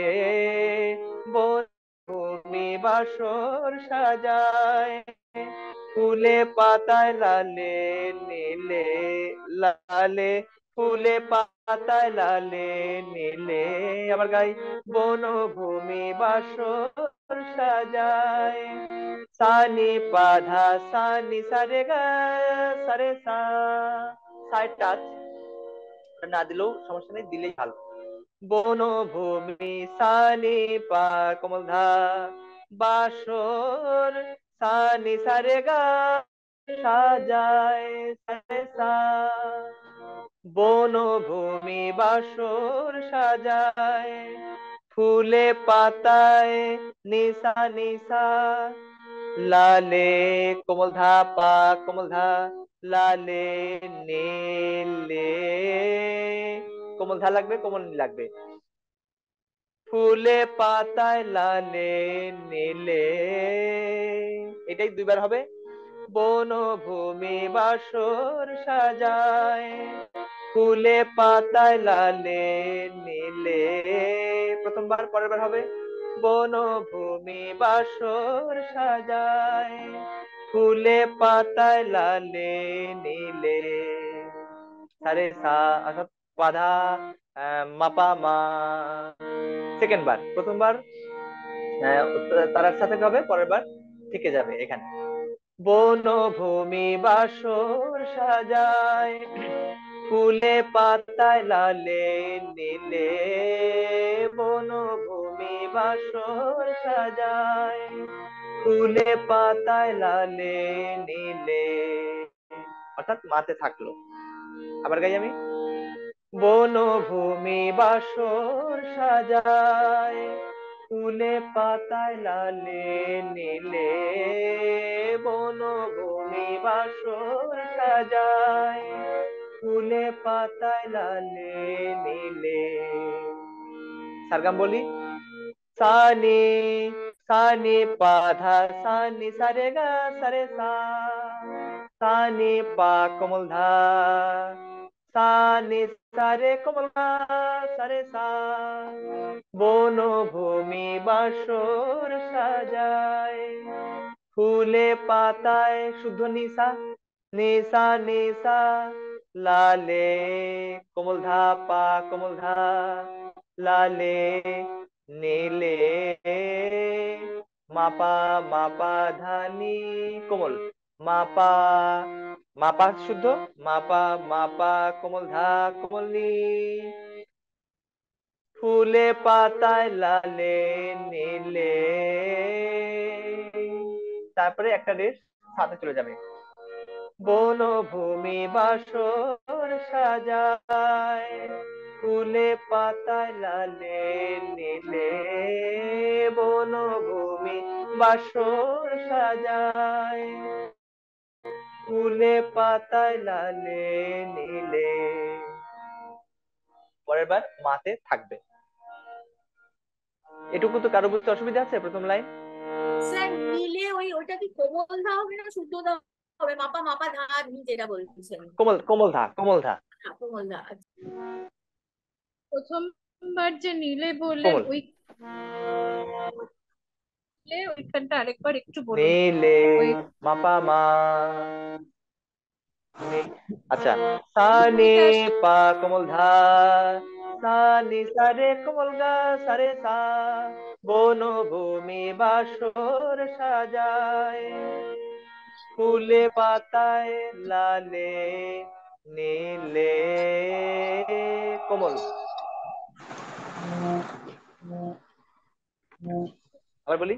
বনভূমি বাসর সাজায়, ফুলে পাতায় লালে নীলে, লালে ফুলে পাতায় লালে নীলে আবার গাই, বনভূমি বাসর সাজায়। সানি পাধা সানি সারে গা, সারে সা সাইড টাচ। না দিলেও সমস্যা নেই, দিলেই ভালো। বনভূমি সানি পা, কমল ধা, বাসর সানি সারে গা, সাজায়, সারে সা। বনভূমি বাসর সাজায়, ফুলে পাতায় নিশা নিশা লালে কোমল ধা পা কোমল ধা লালে নীলে। কোমল ধা লাগবে, কোমল লাগবে। ফুলে পাতায় লালে নীলে। এটাই দুইবার হবে। বনভূমি বাসর সাজায় ফুলে পাতায় লালে নীলে। প্রথমবার পরের বার হবে। বনভূমি বাসর সাজায়। ফুলে পাতায় লালে নীলে। সারে সা বাধা মাপা, মা। সেকেন্ড বার প্রথমবার তারার সাথে হবে পরের বার থেকে যাবে এখানে। বনভূমি বাসর সাজায়। ফুলে পাতায় লালে নীলে, বনভূমি বাসর সাজায়। ফুলে পাতায় লালে নীলে। অর্থাৎ মাতে থাকল। আবার গাই আমি। বনভূমি বাসর সাজায়। ফুলে পাতায় লালে নীলে, বনভূমি বাসর সাজায়। ফুলে পাতায় লালে নীলে। সারগাম বলি? সানি সা নি পা ধা সা নি সা রে গা সা রে সা। সা নি পা কোমল ধা। সা নি সা রে কোমল গা সা রে সা। বনভূমি বাসর সাজায়। ফুলে পাতায় শুদ্ধ নিশা নিশা নিশা। লালে কোমল ধা পা কোমল ধা লালে, নীলে, মাপা মাপা ধানি, কোমল, মাপা মাপা শুদ্ধ, মাপা মাপা কোমল ধা কোমল নি। ফুলে পাতায় লালে, নীলে, তারপরে একটা রেস সাথে চলে যাবে। বনভূমি বাসর সাজায়, ফুলে পাতায় লালে নীলে বনভূমি বাসর সাজায়। ফুলে পাতায় লালে নীলে। পরের বার মাতে থাকবে। এটুকু তো কারও বুঝতে অসুবিধা আছে? প্রথম লাইন স্যার, মিলে ওই ওটা কি কোমল হবে না শুদ্ধ হবে মাপা মাপা ধা নি যেটা বলছেন। কোমল কোমল ধা কোমল ধা। হ্যাঁ, কোমল ধা আচ্ছা। প্রথমবার যে নীলে কোমল। ওই নীলে ওইখানটা আরেকবার একটু বলুন। নীলে মাপা মা। আচ্ছা। সা পা কোমল ধা। সা নি সা রে কোমল গা সা রে সা। বনভূমি বাসর সাজায়। ফুলে পাতায় লালে, নীলে, কোমল। আবার বলি?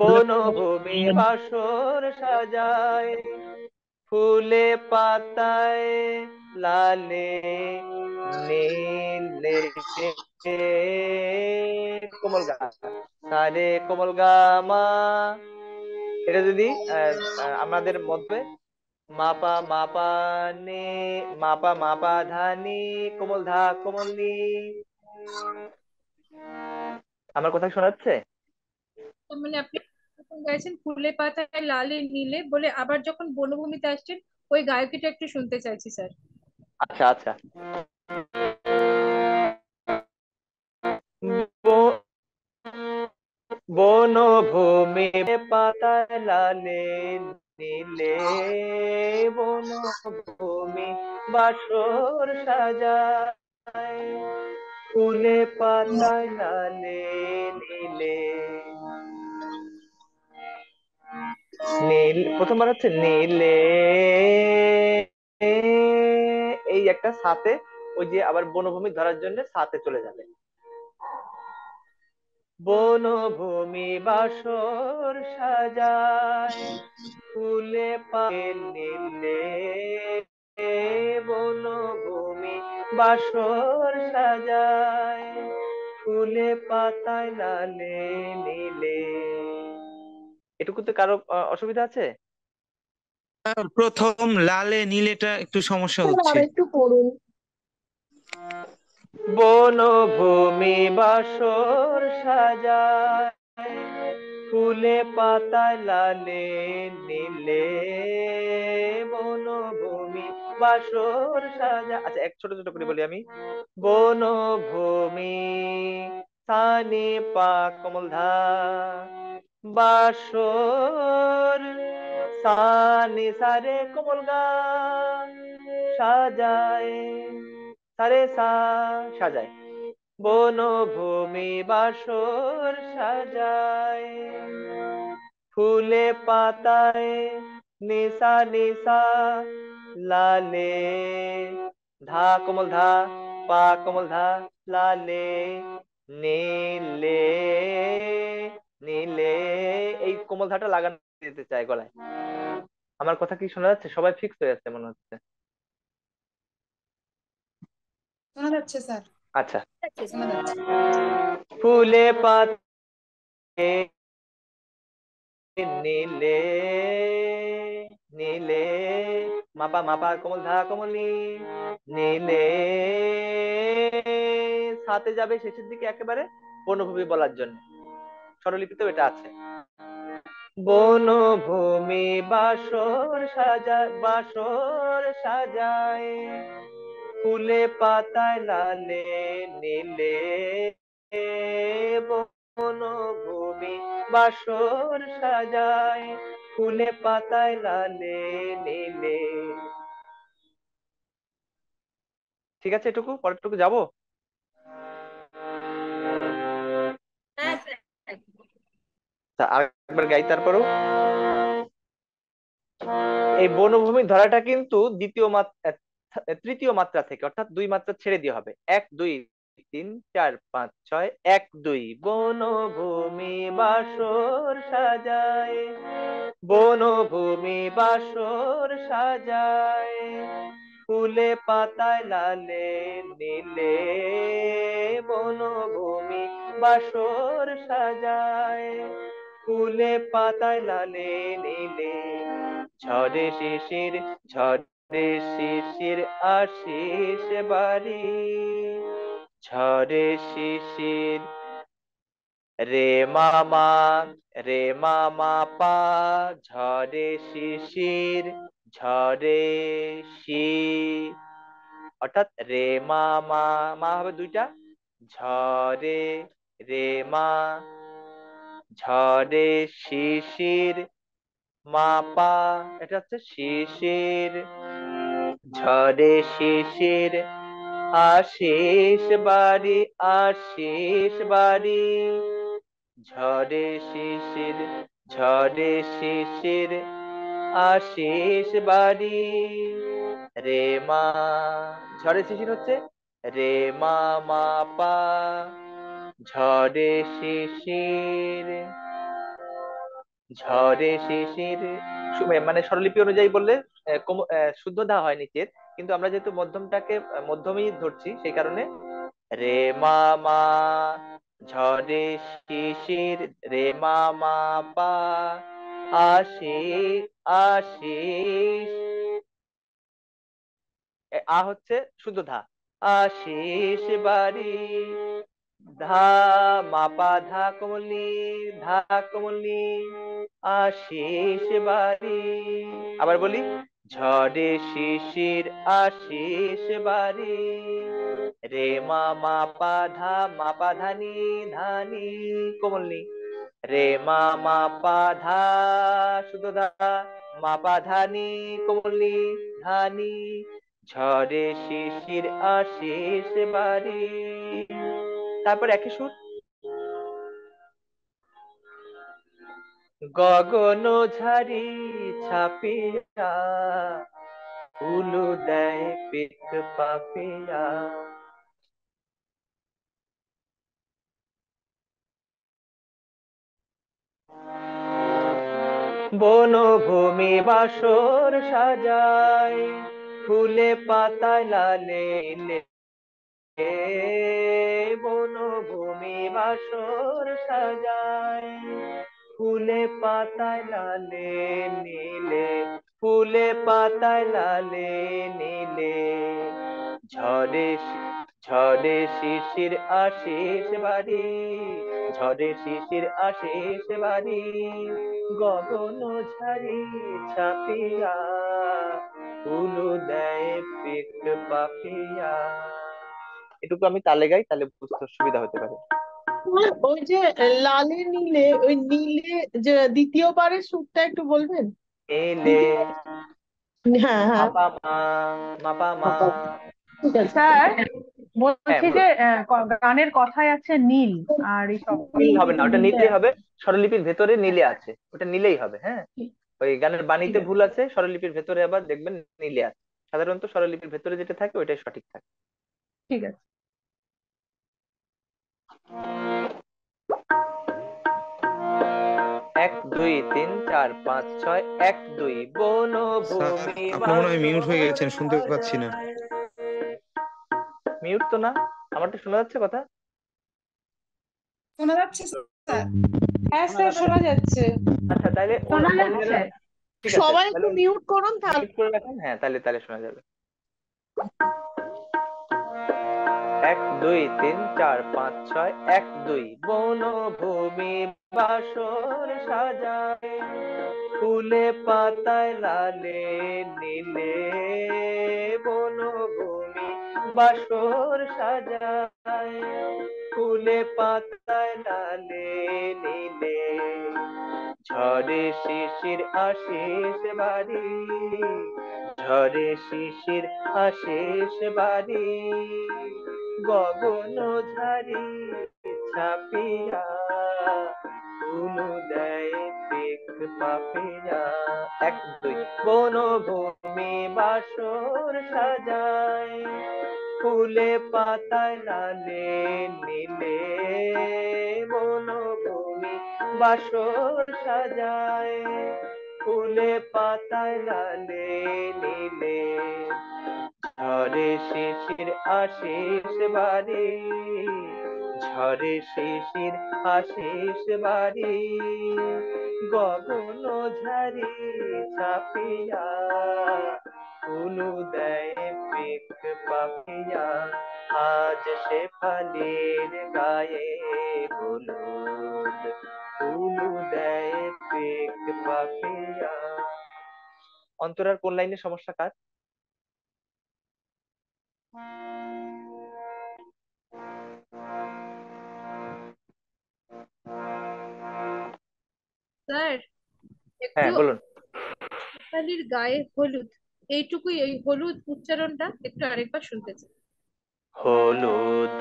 বনভূমি বাসর সাজায়, ফুলে পাতায় লালে, নীলে, কোমল গা। সারে কোমল গা মা এটা যদি আমাদের মধ্যে মাপা মাপা নে মাপা মাপা ধানি কোমল ধা কোমল নি। আমার কথা শোনা যাচ্ছে মানে আপনি গাইছেন ফুলে পাতায় লালে নীলে বলে আবার যখন বনভূমিতে আসছেন ওই গায়কিটা একটু শুনতে চাইছি স্যার। আচ্ছা আচ্ছা। বনভূমি পাতায় লালে নীলে, বনভূমি বাসর সাজায়। ফুলে পাতায় লালে নীলে। নীল, প্রথমবার হচ্ছে নীলে। এই একটা সাথে ওই যে আবার বনভূমি ধরার জন্য সাথে চলে যাবে। বনভূমি বাসর সাজায় ফুলে পায়ে নীলে বনভূমি বাসর সাজায় ফুলে পাতায় লালে নীলে। এটুকুতে কারও অসুবিধা আছে? প্রথম লালে নীলেটা একটু সমস্যা হচ্ছে। একটু পড়ুন। বনভূমি বাসর সাজায়, ফুলে পাতায় লালে নীলে বনভূমি বাসর সাজায়। আচ্ছা এক ছোট ছোট করে বলি আমি। বনভূমি, সানি পা কমল ধা বাসর, সানি সারে কমল গা সাজায়। সারে সা, সাজায়। বনভূমি বাসর সাজায়। ফুলে পাতায় নিশা নিশা, লালে ধা, কোমল ধা, পা, কোমল ধা, লালে নীলে নীলে। এই কোমল ধাটা লাগানো দিতে চাই গলায়। আমার কথা কি শোনা যাচ্ছে? সবাই ফিক্স হয়ে যাচ্ছে মনে হচ্ছে। শোনা যাচ্ছে স্যার। আচ্ছা। শোনা যাচ্ছে ফুলে পাতে নীলে নীলে মাপা মাপা কোমল ধা কোমলি নীলে। সাথে যাবে শেষের দিকে একেবারে বনভূমি বলার জন্য। স্বরলিপিতেও এটা আছে। বনভূমি বাসর সাজায় বাসর সাজায়। ফুলে পাতায় লালে নীলে বনভূমি বাসর সাজায়, ফুলে পাতায় লালে নীলে। ঠিক আছে, এটুকু, পরেরটুকু যাব? গাই তারপরও। এই বনভূমির ধরাটা কিন্তু দ্বিতীয় মাত্রা তৃতীয় মাত্রা থেকে, অর্থাৎ দুই মাত্রা ছেড়ে দিয়ে হবে। এক, দুই, তিন, চার, পাঁচ, ছয়, এক, দুই। বনভূমি বাসর সাজায়, বনভূমি বাসর সাজায়। ফুলে পাতায় লালে, নীলে বনভূমি বাসর সাজায়। ফুলে পাতায় লালে, নীলে ঝড়ে শিশির, ঝড়ে শিশির আশিস বাড়ি, ঝড়ে শিশির। রে মামা রে মামা পা, ঝড়ে শিশির, ঝড়ে শি অর্থাৎ রে মা মা হবে দুইটা। ঝড়ে রে মা, ঝড়ে শিশির, মা পা, এটা হচ্ছে শিশির। ঝড়ে শিশির, আশিস বাড়ি আশিস বাড়ি। ঝড়ে শিশির ঝড়ে শিশির, আশিস বাড়ি। রে মা, ঝড়ে শিশির হচ্ছে? রে মা মা, পা। ঝড়ে শিশির ঝড়ে শিশির। মানে স্বরলিপি অনুযায়ী বললে? শুদ্ধ ধা হয় নিচের। কিন্তু আমরা যেহেতু মধ্যমটাকে মধ্যমই ধরছি, সেই কারণে রে মা ঝড়ে শিশির, রে মা পা আশি আশিস। আ হচ্ছে শুদ্ধ ধা। আশিস বাড়ি, ধা মাপা ধা কমলি ধা কমলি, আশিস বাড়ি। আবার বলি ঝড়ে শিশির আশিস বাড়ি। রে মা মাপা ধা মাপা ধানি ধানি। কোমলনি। রে মা মাপা ধা শুদ্ধ ধা মাপা ধানি কোমলনি ধানি। ঝড়ে শিশির আশিস বাড়ি। তারপর একই সুর। গগন ঝারি ছাপিয়া উলু দেয় পিক পাপিয়া। বনভূমি বাসর সাজায় ফুলে পাতায় লালে বনভূমি বাসর সাজায় ফুলে পাতায় লালে নীলে, ফুলে পাতায় লালে নীলে। শি- ঝড়ে শিশির আশিস বাড়ি, ঝড়ে শিশির আশিস বাড়ি। গগন ঝাড়ি ছাপিয়া উলু দেয় পিক পাপিয়া এটুকু আমি তালে গাই তাহলে বুঝতে সুবিধা হতে পারে। আর ওই যে লালে নীলে ওই নীলে যে দ্বিতীয়বারের সুরটা একটু বলবেন? এলে হ্যাঁ মাপা মা মাপা মা। ঠিক আছে। স্যার বলছি যে গানের কথায় আছে নীল আর এই সব নীল হবে না ওটা নিলেই হবে। স্বরলিপির ভেতরে নীলে আছে। ওটা নিলেই হবে হ্যাঁ? ওই গানের বাণীতে ভুল আছে স্বরলিপির ভেতরে আবার দেখবেন নীলে আছে। সাধারণত স্বরলিপির ভেতরে যেটা থাকে ওইটাই সঠিক থাকে। ঠিক আছে। এক দুই তিন চার পাঁচ ছয় এক দুই। বনভূমি আপনি মনে হয় মিউট হয়ে গেছেন শুনতে পাচ্ছি না। মিউট তো না? আমারটা শোনা যাচ্ছে কথা? শোনা যাচ্ছে স্যার? হ্যাঁ স্যার শোনা যাচ্ছে। আচ্ছা তাহলে শোনা যাচ্ছে। সবাই একটু মিউট করুন তাহলে। মিউট করে রাখেন? হ্যাঁ তাহলে তাহলে শোনা যাবে। এক, দুই, তিন, চার, পাঁচ, ছয়, এক, দুই। বনভূমি বাসর সাজায়, ফুলে পাতায় লালে নীলে। বনভূমি বাসর সাজায়, ফুলে পাতায় লালে নীলে। ঝরে শিশির আশিস বাড়ি ঝরে শিশির আশিস বাড়ি। গগন ঝারি ছাপিয়া উলু দেয় পিক পাপিয়া এক, দুই, বনভূমি বাসর সাজায়, ফুলে পাতায় লালে নীলে বনভূমি বাসর সাজায়, ফুলে পাতায় লালে নীলে ঝরে শিশির আশিস বাড়ি ঝরে শিশির আশিস বাড়ি, গগন ঝারি ছাপিয়া উলু দেয় পিক পাপিয়া, আজ সে ফালির গায়ে হলুদ উলু দেয় পিক পাপিয়া। অন্তরার কোন লাইনে সমস্যা কার? স্যার হ্যাঁ বলুন। শেফালির গায়ে হলুদ এইটুকুই এই হলুদ উচ্চারণটা একটু আরেকবার শুনতে চাই। হলুদ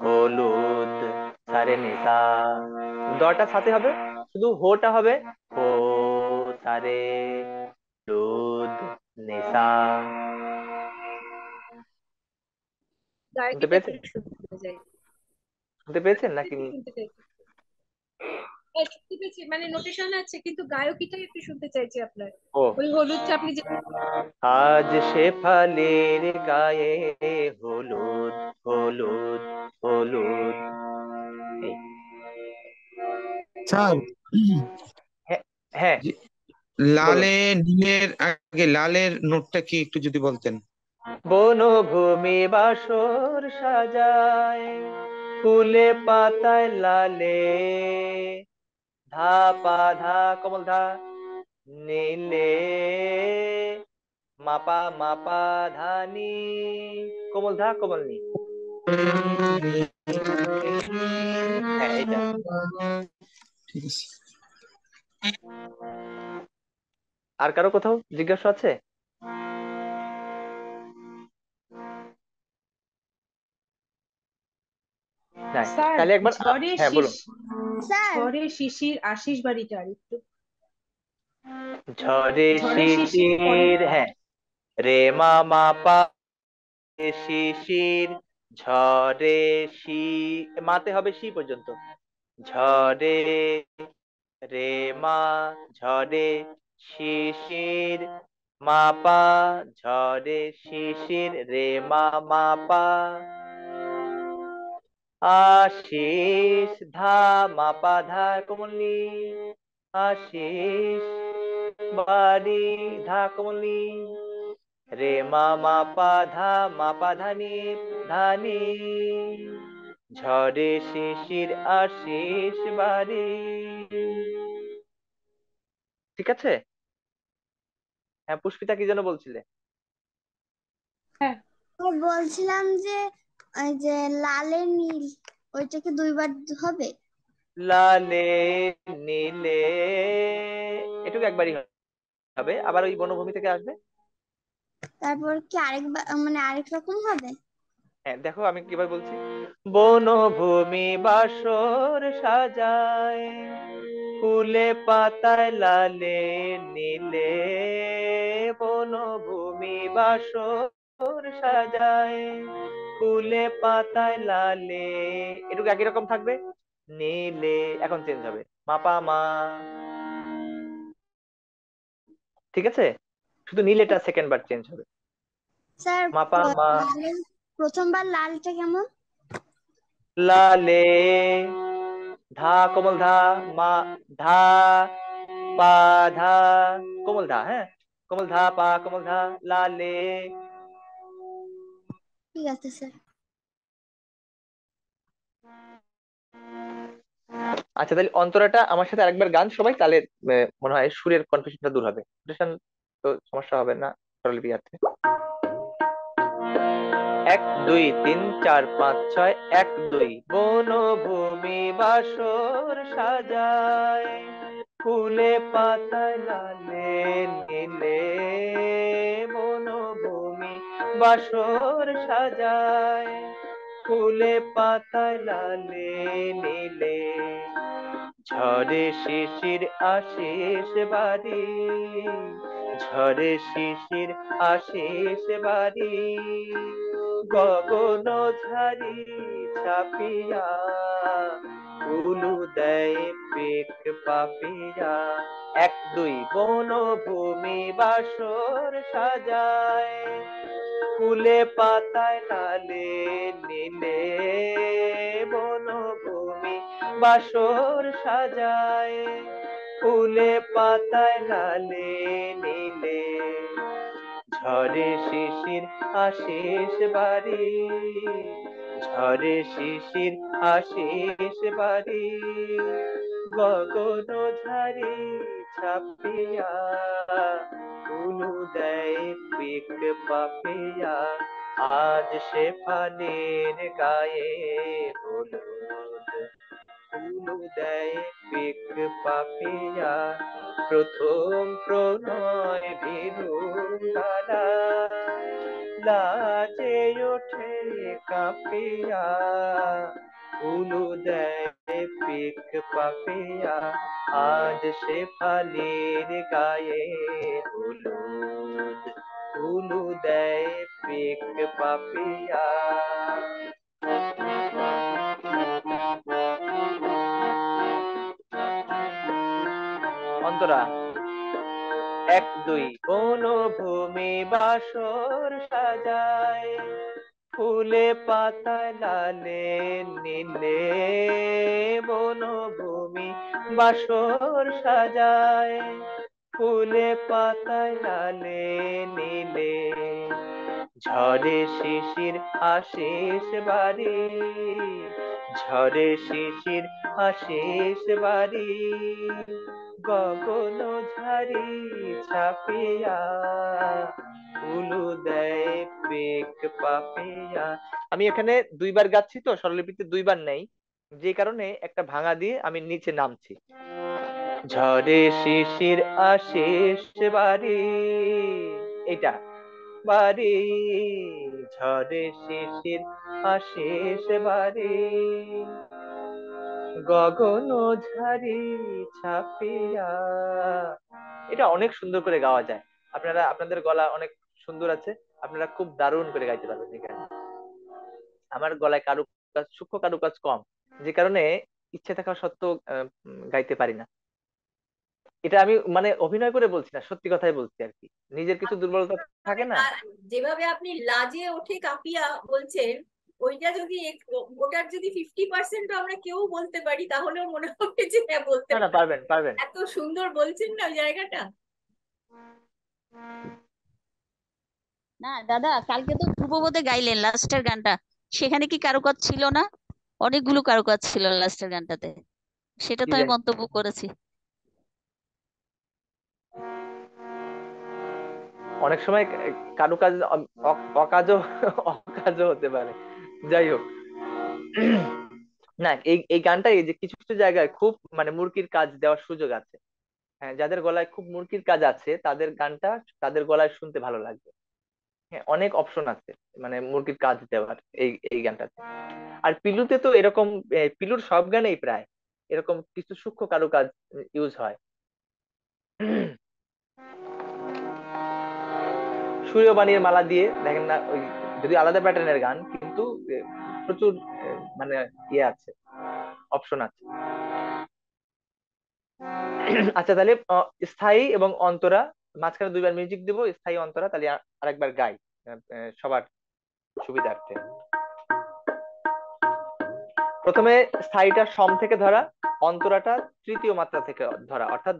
হলুদ সারে নিসা দটা সাথে হবে শুধু হোটা হবে। হো সারে লুদ নিসা। শুনতে পেয়েছেন? নাকি হ্যাঁ শুনতে পেয়েছি মানে নোটেশন আছে কিন্তু গায়কিটা একটু শুনতে চাইছি আপনার। ওই হলুদটা আপনি যে আজ শেফালির গায়ে হলুদ হলুদ হলুদ। স্যার হ্যাঁ লালে নীলের আগে লালের নোটটা কি একটু যদি বলতেন? বনভূমি বাসর সাজায় ফুলে পাতায় লালে। ধা পা ধা কমল ধা নীলে মাপা মাপা ধানি কোমল ধা কোমল নি। হ্যাঁ আর কারও কোথাও জিজ্ঞাসা আছে? তাহলে একবার হ্যাঁ বলুন। ঝড়ে শিশির আশিস বাড়িটা একটু। ঝড়ে শিশির হ্যাঁ। রে মা মা পা শিশির ঝরে শি মাতে হবে শি পর্যন্ত। ঝরে রে মা ঝরে শিশির মাপা ঝরে শিশির রে মা মা পা। আশিস ধা মা পা ধা কোমলি আশিস বাড়ি ধা কোমলি রে মা মা পা ধা মা পা ধানি ধানি ঝড়ে শিশির আশিস বাড়ি ঠিক আছে? হ্যাঁ পুষ্পিতা কি যেন বলছিলে? হ্যাঁ। বলছিলাম যে ওই যে লালে নীল ওইটাকে দুইবার হবে? লালে নীলে এটুকু একবারই হবে। আবার ওই বনভূমি থেকে আসবে? তারপর কি আরেকবার মানে আরেক রকম হবে? হ্যাঁ দেখো আমি কীভাবে বলছি। বনভূমি বাসর সাজায় ফুলে পাতায় লালে নীলে। বনভূমি বাসর সাজায় ফুলে পাতায় লালে। এটুকু একই রকম থাকবে? নীলে। এখন চেঞ্জ হবে। মাপা মা। ঠিক আছে? শুধু নীলেটা সেকেন্ড বার চেঞ্জ হবে। স্যার মাপা মা। প্রথমবার লালটা কেমন? লালে। ধা কোমল ধা মা ধা পা ধা কোমল ধা হ্যাঁ? কোমল ধা পা কোমল ধা লালে। ঠিক আছে স্যার আচ্ছা তাহলে অন্তরাটা আমার সাথে আরেকবার গান সবাই, তাহলে মনে হয় সুরের কনফিউশনটা দূর হবে। তো সমস্যা হবে না সরলবি আছে এক, দুই, তিন, চার, পাঁচ, ছয়, এক, দুই। বনভূমি বাসর সাজায়, ফুলে পাতায় লালে নীলে বনভূমি। বাসর সাজায়, ফুলে পাতায় লালে নীলে। ঝড়ে শিশির আশিস বাড়ি, ঝড়ে শিশির আশিস বাড়ি। গগন ঝারি ছাপিয়া উলু দেয় পেক পাপিয়া। এক দুই বনভূমি বাসর সাজায় ফুলে পাতায় লালে নিলে বনভূমি বাসর সাজায়। ফুলে পাতায় লালে নিলে ঝড়ে শিশির আশিস বাড়ি। ঝড়ে শিশির আশিস বাড়ি। গগন ঝারি ছাপিয়া উলু দেয় পিক পাপিয়া আজ সে ফানের গায়ে হলুদ উলু দেয় পিক পাপিয়া প্রথম প্রণয় বিরুঙ্গালা লাজে ওঠে কাঁপিয়া উলু দেয় পিক পাপিয়া আজ সে ফালির গায়ে হলুদ উলু দেয় পিক পাপিয়া অন্তরা এক দুই। বনভূমি বাসর সাজায়। ফুলে পাতায় লালে নীলে বনভূমি বাসর সাজায়। ফুলে পাতায় লালে নীলে ঝড়ে শিশির আশিস বাড়ি। ঝড়ে শিশির আশিস বাড়ি, গগন ঝারি ছাপিয়া উলু দেয় পেক পাপিয়া। আমি এখানে দুইবার গাচ্ছি তো, স্বরলিপিতে দুইবার নেই। যে কারণে একটা ভাঙা দিয়ে আমি নিচে নামছি। ঝরে শিশির আশিস বাড়ি, এটা বাড়ি। ঝড়ে শিশির আশিস বাড়ি। গগন ঝারি ছাপিয়া। এটা অনেক সুন্দর করে গাওয়া যায়। আপনারা, আপনাদের গলা অনেক সুন্দর আছে। আপনারা খুব দারুণ করে গাইতে পারবেন এখানে আমার গলায় কারুকাজ, সূক্ষ্ম কারুকাজ কম। যে কারণে ইচ্ছে থাকা সত্ত্বেও গাইতে পারি না। এটা আমি মানে অভিনয় করে বলছি না সত্যি কথাই বলছি আর কি। নিজের কিছু দুর্বলতা থাকে না? যেভাবে আপনি লাজে ওঠে কাঁপিয়া বলছেন ওইটা যদি ওটার যদি ফিফটি পার্সেন্ট আমরা কেউ বলতে পারি তাহলেও মনে হবে যে হ্যাঁ বলতে না পারবেন পারবেন। এত সুন্দর বলছেন না ওই জায়গাটা? না দাদা কালকে তো ধ্রুববোধে গাইলেন লাস্টের গানটা। সেখানে কি কারুকাজ ছিল না? অনেকগুলো কারুকাজ ছিল লাস্টের গানটাতে। সেটা তো আমি মন্তব্য করেছি। অনেক সময় কারুকাজ, অ- অ- অকাজও অকাজও হতে পারে। যাই হোক। না, এই এই গানটা এই যে কিছু কিছু জায়গায় খুব মানে মুরগির কাজ দেওয়ার সুযোগ আছে। হ্যাঁ যাদের গলায় খুব মুরগির কাজ আছে, তাদের গানটা, তাদের গলায় শুনতে ভালো লাগবে। হ্যাঁ অনেক অপশন আছে মানে মুরগির কাজ দেওয়ার এই এই গানটাতে। আর পিলুতে তো এরকম পিলুর সব গানেই প্রায় এরকম কিছু সূক্ষ্ম কারুকাজ ইউজ হয়। সূর্যবাণীর মালা দিয়ে, দেখেন না, ওই যদি আলাদা প্যাটার্নের গান, কিন্তু প্রচুর মানে ইয়ে আছে অপশন আছে। আচ্ছা তাহলে স্থায়ী এবং অন্তরা, মাঝখানে দুইবার মিউজিক দিব, স্থায়ী, অন্তরা, তাহলে আরেকবার গাই সবার সুবিধার্থে। প্রথমে স্থায়ীটা সম থেকে ধরা, অন্তরাটা তৃতীয় মাত্রা থেকে ধরা, অর্থাৎ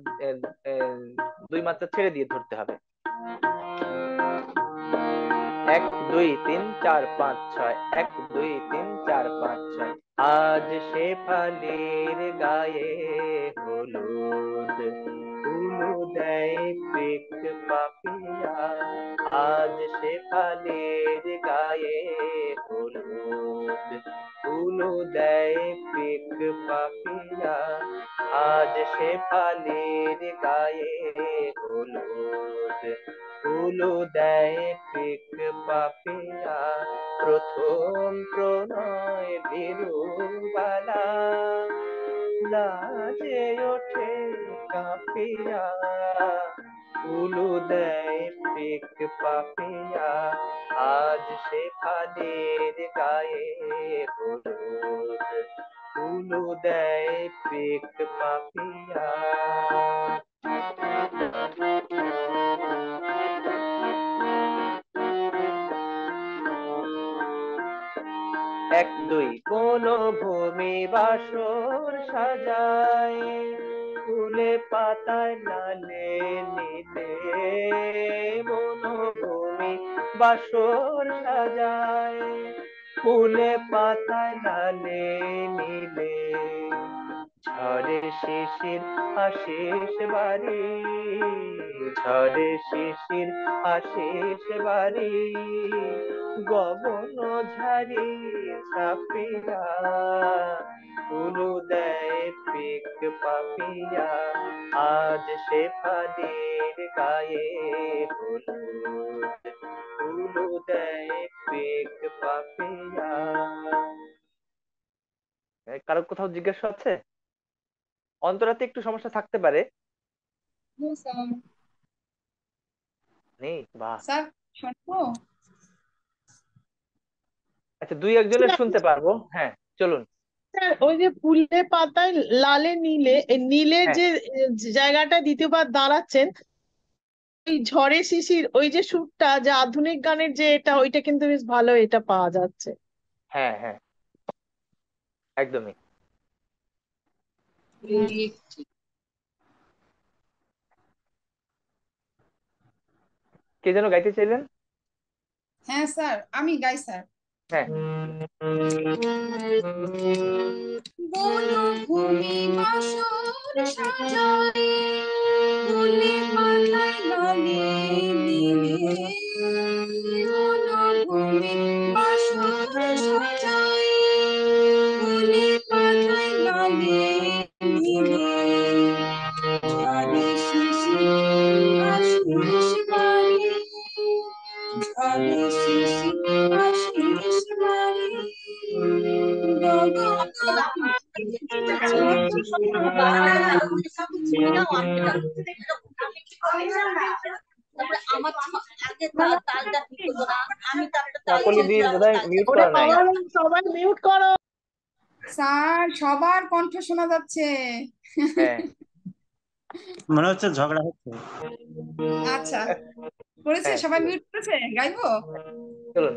দুই মাত্রা ছেড়ে দিয়ে ধরতে হবে। এক, দুই, তিন, চার, পাঁচ, ছয়। এক, দুই, তিন, চার, পাঁচ, ছয়। আজ শেফালির গায়ে হলুদ ফুল দেয় পাপিয়া। আজ শেফালির গায়ে হলুদ ফুল দেয় পিক পাপিয়া। আজ শেফালির গায়ে হলুদ ফুল দেয় পিক পাপিয়া প্রথম প্রণয় বিরুবালা লাজে ওঠে কাঁপিয়া উলু দেয় পিক পাপিয়া আজ সে ফালের গায়ে হলুদ। উলু দেয় পিক পাপিয়া এক, দুই। কোন ভূমি বাসর সাজায়, ফুলে পাতায় লালে নিলে বনভূমি বাসর সাজায়, ফুলে পাতায় লালে নিলে ঝড়ে শিশির আশিস বাড়ি, ঝড়ে শিশির আশিস বাড়ি, গগন ঝাড়ি ছাপিয়া উলু দেয় পিক পাপিয়া, আজ সে ফালির গায়ে উলু দেয় পিক পাপিয়া। কারও কোথাও জিজ্ঞাসা আছে? অন্তরাতে একটু সমস্যা থাকতে পারে। নেই? বাহ। আচ্ছা দুই একজনের শুনতে পারব। হ্যাঁ চলুন। স্যার ওই যে ফুলে পাতায় লালে নীলে নীলের হ্যাঁ। যে জায়গাটা দ্বিতীয়বার দাঁড়াচ্ছেন ওই ঝড়ে শিশির ওই যে সুরটা যে আধুনিক গানের যে এটা ওইটা কিন্তু বেশ ভালো এটা পাওয়া যাচ্ছে। হ্যাঁ হ্যাঁ। একদমই। কে যেন গাইতে চাইলেন? হ্যাঁ স্যার আমি গাই স্যার। হ্যাঁ। বনভূমি বাসর সাজায় ফুলে পাতায় লালে নীলে। বনভূমি আমার আগে তালটা ঠিক হতো না আমি তালটা কাকলি দি বোধহয় মিউট ওরে করা নাই বাবা সবাই মিউট করো স্যার সবার কণ্ঠ শোনা যাচ্ছে। হ্যাঁ মনে হচ্ছে ঝগড়া হচ্ছে। আচ্ছা করেছে? হ্যাঁ। সবাই মিউট করেছে? গাইবো? চলুন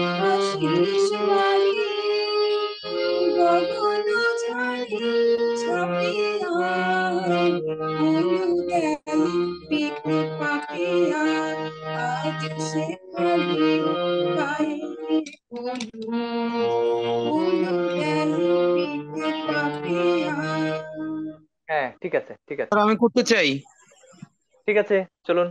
ঠিক আছে ঠিক আছে। আমি করতে চাই। ঠিক আছে চলুন।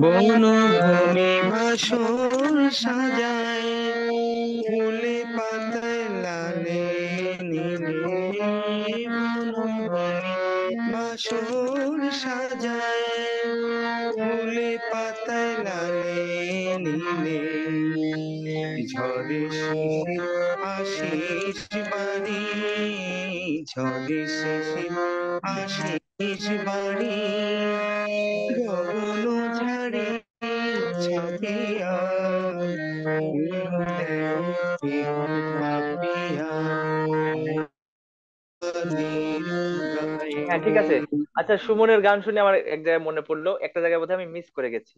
বনভূমি বাসর সাজায় ফুলে পাতায় লালে নীলে বনভূমি বাসর সাজায় ফুলে পাতায় লালে নীলে ঝড়ে শিশির আশিস বাড়ি ঝড়ে শিশির আশিস বাড়ি। গগন ঝাড়ে ছাপিয়া হ্যাঁ ঠিক আছে। আচ্ছা সুমনের গান শুনে আমার এক জায়গায় মনে পড়ল একটা জায়গায় বোধহয় আমি মিস করে গেছি।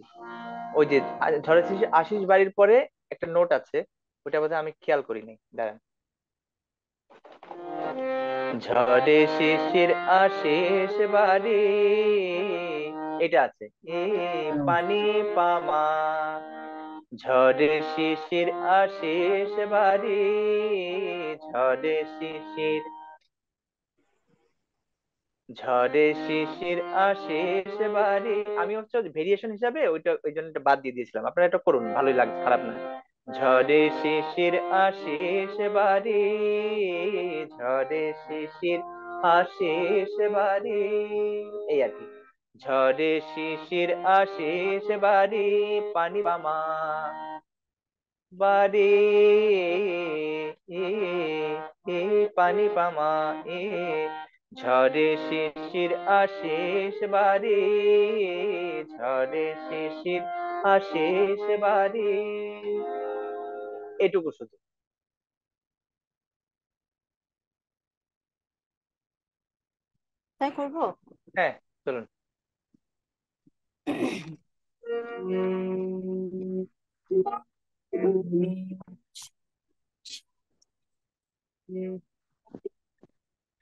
ওই যে ঝড়ের আশিস বাড়ির পরে একটা নোট আছে ওটা বোধহয় আমি খেয়াল করিনি। দাঁড়ান। ঝড়ে শিশির আশিস বাড়ি, এটা আছে। এ পানি পামা ঝড়ে শিশির আশিস বাড়ি, ঝড়ে শিশির ঝড়ে শিশির আশিস বাড়ি। আমি হচ্ছে ভেরিয়েশন হিসাবে ওইটা ওই জন্য বাদ দিয়ে দিয়েছিলাম। আপনারা এটা করুন, ভালোই লাগছে, খারাপ না। ঝড়ে শিশির আশিস বাড়ি, ঝড়ে শিশির আশিস বাড়ি। এই আর কি। ঝড়ে শিশির আশিস বাড়ি, পানি পামা বাড়ি। এ পানি পামা এ, ঝড়ে শিশির আশিস বাড়ি, ঝড়ে শিশির আশিস বাড়ি। এটুকু শুধু। তাই করব? হ্যাঁ চলুন।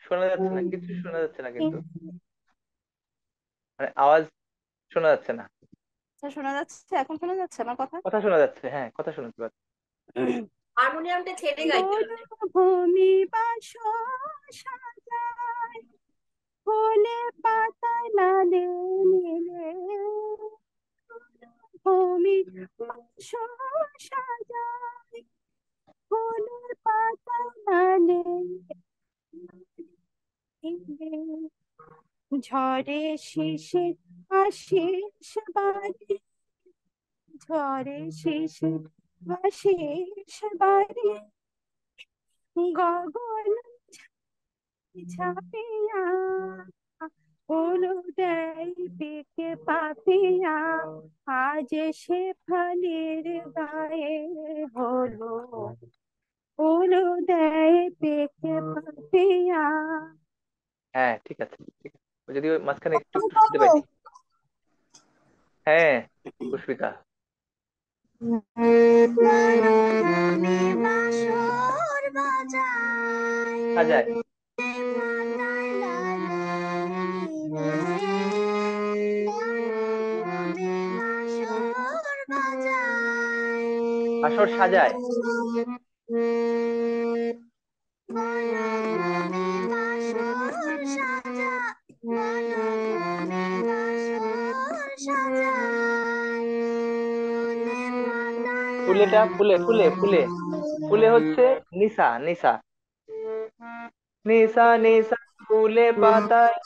শোনা যাচ্ছে না কিছু শোনা যাচ্ছে না কিন্তু। মানে আওয়াজ শোনা যাচ্ছে না। আচ্ছা, শোনা যাচ্ছে এখন শোনা যাচ্ছে আমার কথা? কথা শোনা যাচ্ছে হ্যাঁ কথা শোনাতে পারছি। হারমোনিয়ামটা ছেড়ে গাইতে ভূমি বাসর সাজায়, ফুলে পাতায় লালে নীলে। ভূমি বাসর সাজায় লালে ঝড়ে শিশির আশিস বাড়ি, ঝড়ে শিশির আশিস বাড়ি। গগন ছাপিয়া হলো দেয় পেকে পাপিয়া আজ সে ফালির গায়ে হলো। হলো দেয় পেকে পাপিয়া হ্যাঁ ঠিক আছে ঠিক আছে। যদি মাঝখানে একটু হ্যাঁ বাসর বাজায় আসর সাজায়। ফুলে ফুলে ফুলে। ফুলে হচ্ছে নিশা নিশা। নিশা নিশা ফুলে পাতায়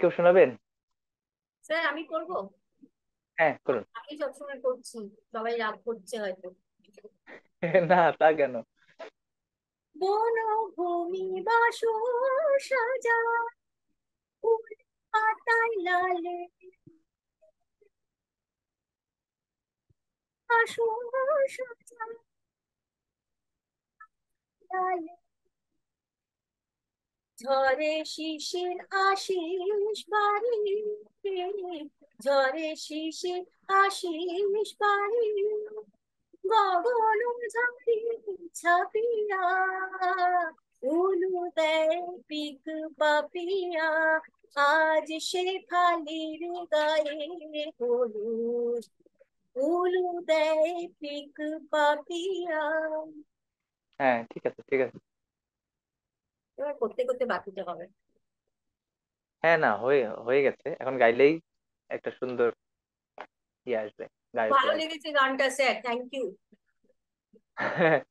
কেউ শোনাবেন? স্যার আমি করব? হ্যাঁ করুন। আমি সবসময় করছি সবাই রাগ করছে হয়তো। (laughs) না তা কেন? বনভূমি বাসর সাজায় ফুল পাতায় লালে। লালে। ঝরে শিশির আশিস বাড়ি ঝরে শিশির আশিস বাড়ি। গগন ঝাড়ি ছাপিয়া উলু দেয় পিক পাপিয়া। আজ সে ফালির গায়ে হলুদ উলু দেয় পিক পাপিয়া। হ্যাঁ ঠিক আছে ঠিক আছে। এবার করতে করতে বাকিটা হবে। হ্যাঁ না হয়ে হয়ে গেছে। এখন গাইলেই একটা সুন্দর ইয়ে আসবে গায়ক ভালো লেগেছে গানটা স্যার থ্যাংক ইউ (laughs)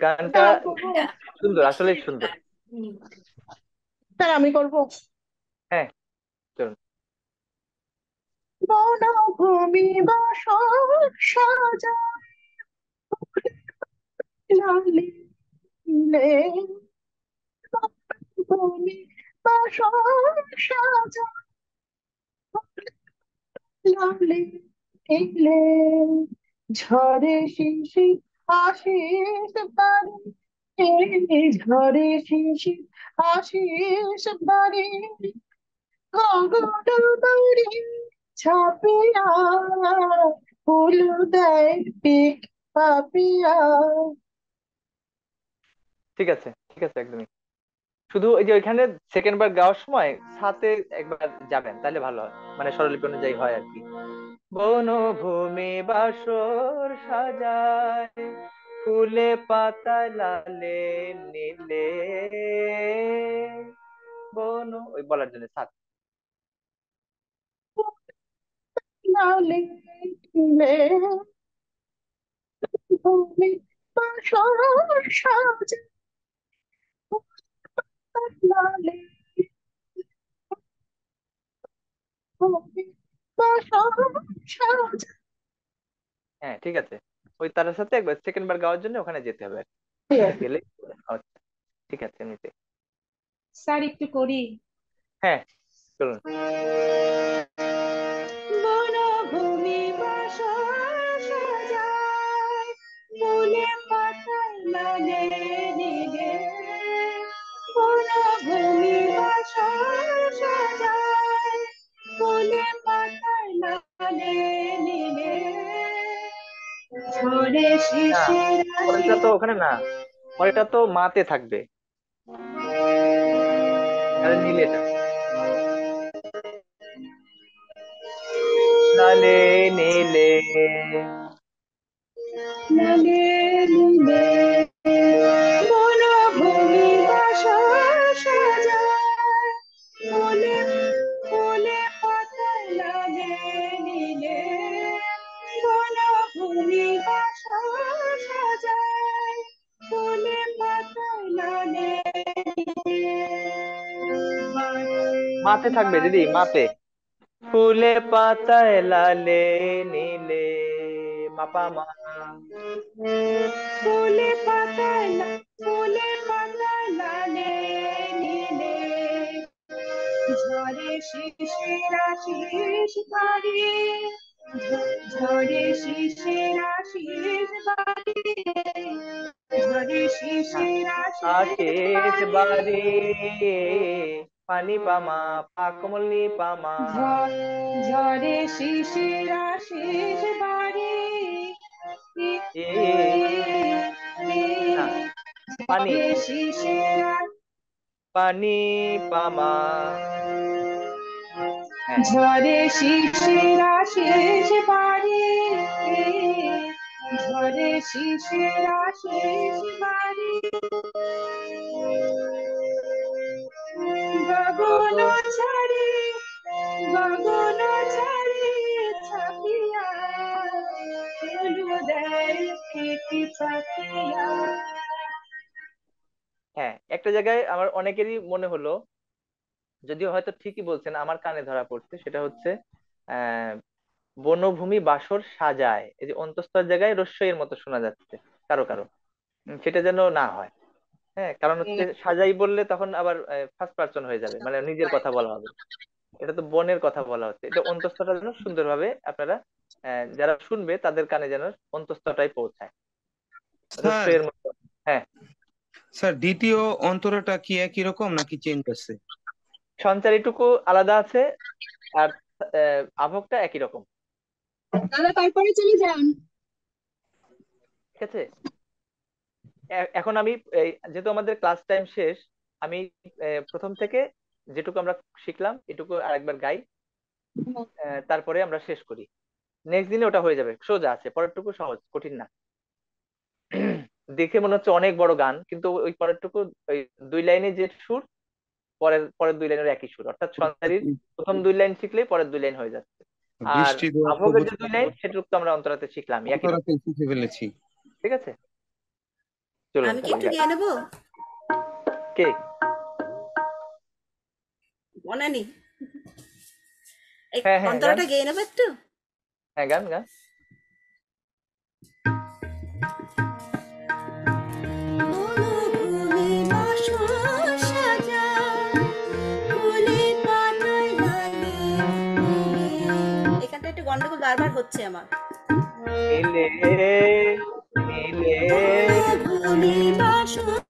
গানটা সুন্দর আসলে সুন্দর। স্যার আমি করব? হ্যাঁ চলুন। বনভূমি বাসর সাজা সাজা শিশি আশিস বাড়ি শিশি আশিস বাড়ি গগন বাড়ি ছাপিয়া পিক পাপিয়া ঠিক আছে ঠিক আছে, একদমই। শুধু ওই যে ওইখানে সেকেন্ড বার গাওয়ার সময় সাথে একবার যাবেন, তাহলে ভালো হয়। মানে স্বরলিপি অনুযায়ী হয় আর কি। বনভূমি বাসর সাজায়, ফুলে পাতায় লালে নীলে। বন, ওই বলার জন্য লালে বাসর সাজা লালে ভূমি বাসর সাজা হ্যাঁ ঠিক আছে। ওই তার সাথে একবার সেকেন্ড বার গাওয়ার জন্য ওখানে যেতে হবে কি। ঠিক আছে। গেলে আচ্ছা ঠিক আছে এমনিতে স্যার একটু করি। হ্যাঁ চলুন বনভূমি বাসর সাজায় ফুলে পাতায় লালে নীলে সাজায় নীলে ঝরে পরেরটা তো ওখানে না পরেরটা তো মাতে থাকবে। লালে নীলে লালে নীলে। মাতে থাকবে দিদি মাতে ফুলে পাতায় লালে নীলে মাপা মা ফুলে পাতায় লা- ফুলে পাতায় লালে নীলে ঝরে শিশির আশিস বাড়ি ঝ- ঝরে শিশির আশিস বাড়ি ঝরে শিশির আশিস আশিস বাড়ি বাড়ি পানি পামা পাকমলি পামা ঝরে শিশির আশিস বাড়ি। এ পানি পানি পামা হ্যাঁ। ঝরে শিশির আশিস বাড়ি। ঝরে শিশির আশিস বাড়ি। হ্যাঁ একটা জায়গায় আমার অনেকেরই মনে হলো, যদিও হয়তো ঠিকই বলছেন, আমার কানে ধরা পড়ছে, সেটা হচ্ছে বনভূমি বাসর সাজায়। এই যে অন্তঃস্থল জায়গায় রস্যইয়ের মতো শোনা যাচ্ছে, কারও কারও। সেটা যেন না হয়। হ্যাঁ কারণ হচ্ছে সাজাই বললে তখন আবার ফার্স্ট পার্সন হয়ে যাবে মানে নিজের কথা বলা হবে। এটা তো বনের কথা বলা হচ্ছে। এটা অন্তঃস্থটা যেন সুন্দরভাবে আপনারা যারা শুনবে তাদের কানে যেন অন্তঃস্থটাই পৌঁছায়। হ্যাঁ। স্যার দ্বিতীয় অন্তরাটা কি একই রকম নাকি চেঞ্জ আছে সঞ্চারীটুকু আলাদা আছে আর আহ, আভোগটা একই রকম। দাদা তারপরে চলে যান। ঠিক আছে? এখন আমি যেহেতু আমাদের ক্লাস টাইম শেষ আমি প্রথম থেকে যেটুকু আমরা শিখলাম এটুকু আরেকবার গাই। তারপরে আমরা শেষ করি। নেক্সট দিনে ওটা হয়ে যাবে সোজা আছে পরেরটুকু সহজ কঠিন না। দেখে মনে হচ্ছে অনেক বড় গান কিন্তু ওই পরেরটুকু ওই দুই লাইনে যে সুর পরের পরের দুই লাইনের একই সুর। অর্থাৎ সন্ধ্যারীর প্রথম দুই লাইন শিখলেই পরের দুই লাইন হয়ে যাচ্ছে। আর যে দুই লাইন সেটুকু তো আমরা অন্তরাতে শিখলাম একই শিখে ফেলেছি। ঠিক আছে? চলুন আমি কি একটু। গেয়ে নেব? কে? বনানি এই হ্যাঁ, হ্যাঁ, অন্তরাটা গান। গেয়ে নেব একটু? হ্যাঁ গান গান। এখানটা একটু গন্ডগোল বারবার হচ্ছে আমার। নীলে নীলে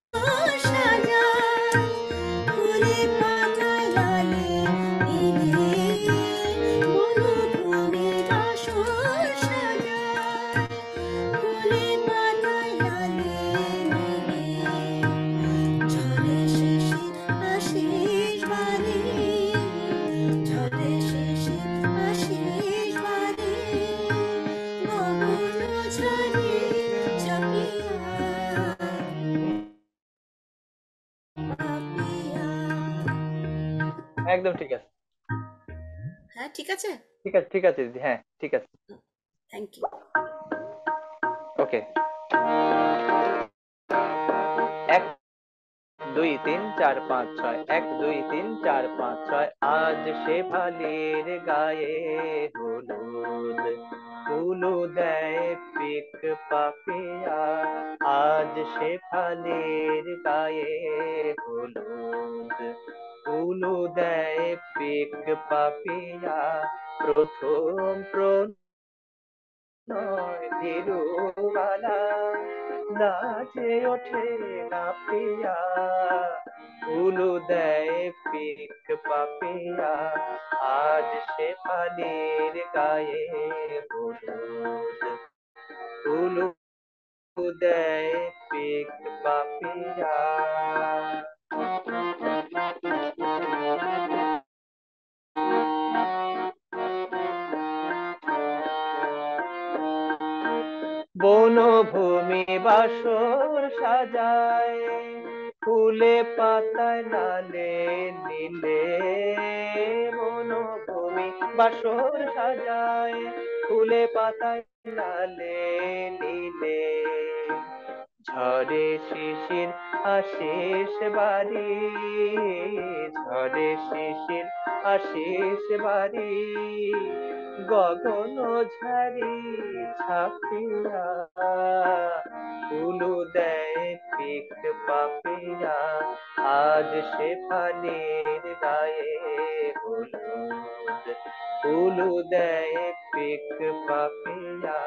একদম ঠিক আছে। হ্যাঁ ঠিক আছে? ঠিক আছে ঠিক আছে দিদি হ্যাঁ ঠিক আছে। থ্যাংক ইউ ওকে এক দুই তিন চার পাঁচ ছয়। এক দুই তিন চার পাঁচ ছয়। আজ সে ভালির গায়ে হলুদ তুলো দেয় পিক পাপিয়া আজ সে ফালির গায়ে হলুদ তুলো দেয় পিক পাপিয়া। প্রথম প্রণয় ধীরুবালা নাচে ওঠে কাপিয়া উলু দেয় পিক পাপিয়া, আজ সে পানির গায়ে হলুদ। উলু দেয় পিক পাপিয়া। বনভূমি বাসর সাজায়, ফুলে পাতায় লালে নীলে বনভূমি বাসর সাজায়, ফুলে পাতায় লালে নীলে। ঝরে শিশির আশিস বাড়ি ঝরে শিশির আশিস বাড়ি গগন ঝারি ছাপিয়া উলু দেয় পিক পাপিয়া, আজ সে পানির গায়ে হলুদ দেয় পিক পাপিয়া।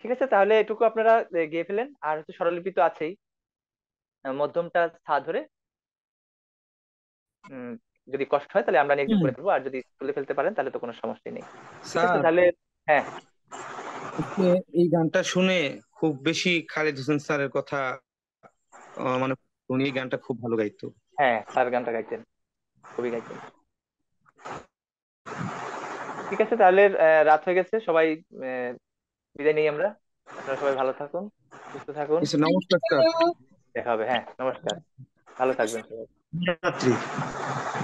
ঠিক আছে, তাহলে এটুকু আপনারা গিয়ে ফেলেন, আর হচ্ছে স্বরলিপি তো আছেই, মধ্যমটা সা ধরে। যদি কষ্ট হয় তাহলে আমরা নেক্সট করে ফেলব আর যদি তুলে ফেলতে পারেন তাহলে তো কোনো সমস্যা নেই। ঠিক আছে তাহলে হ্যাঁ। এই গানটা শুনে খুব বেশি খালেদ হোসেন স্যারের কথা আহ, মানে উনি এই গানটা খুব ভালো গাইতো। হ্যাঁ স্যার গানটা গাইতেন। খুবই গাইতেন। ঠিক আছে তাহলে রাত হয়ে গেছে। সবাই আহ, বিদায় নিই আমরা। আপনারা সবাই ভালো থাকুন সুস্থ থাকুন। আচ্ছা, নমস্কার দেখা হবে হ্যাঁ নমস্কার। ভালো থাকবেন সবাই। রাত্রি।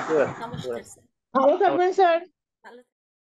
শুভরাত্রি। নমস্কার স্যার ভালো থাকবেন স্যার ভালো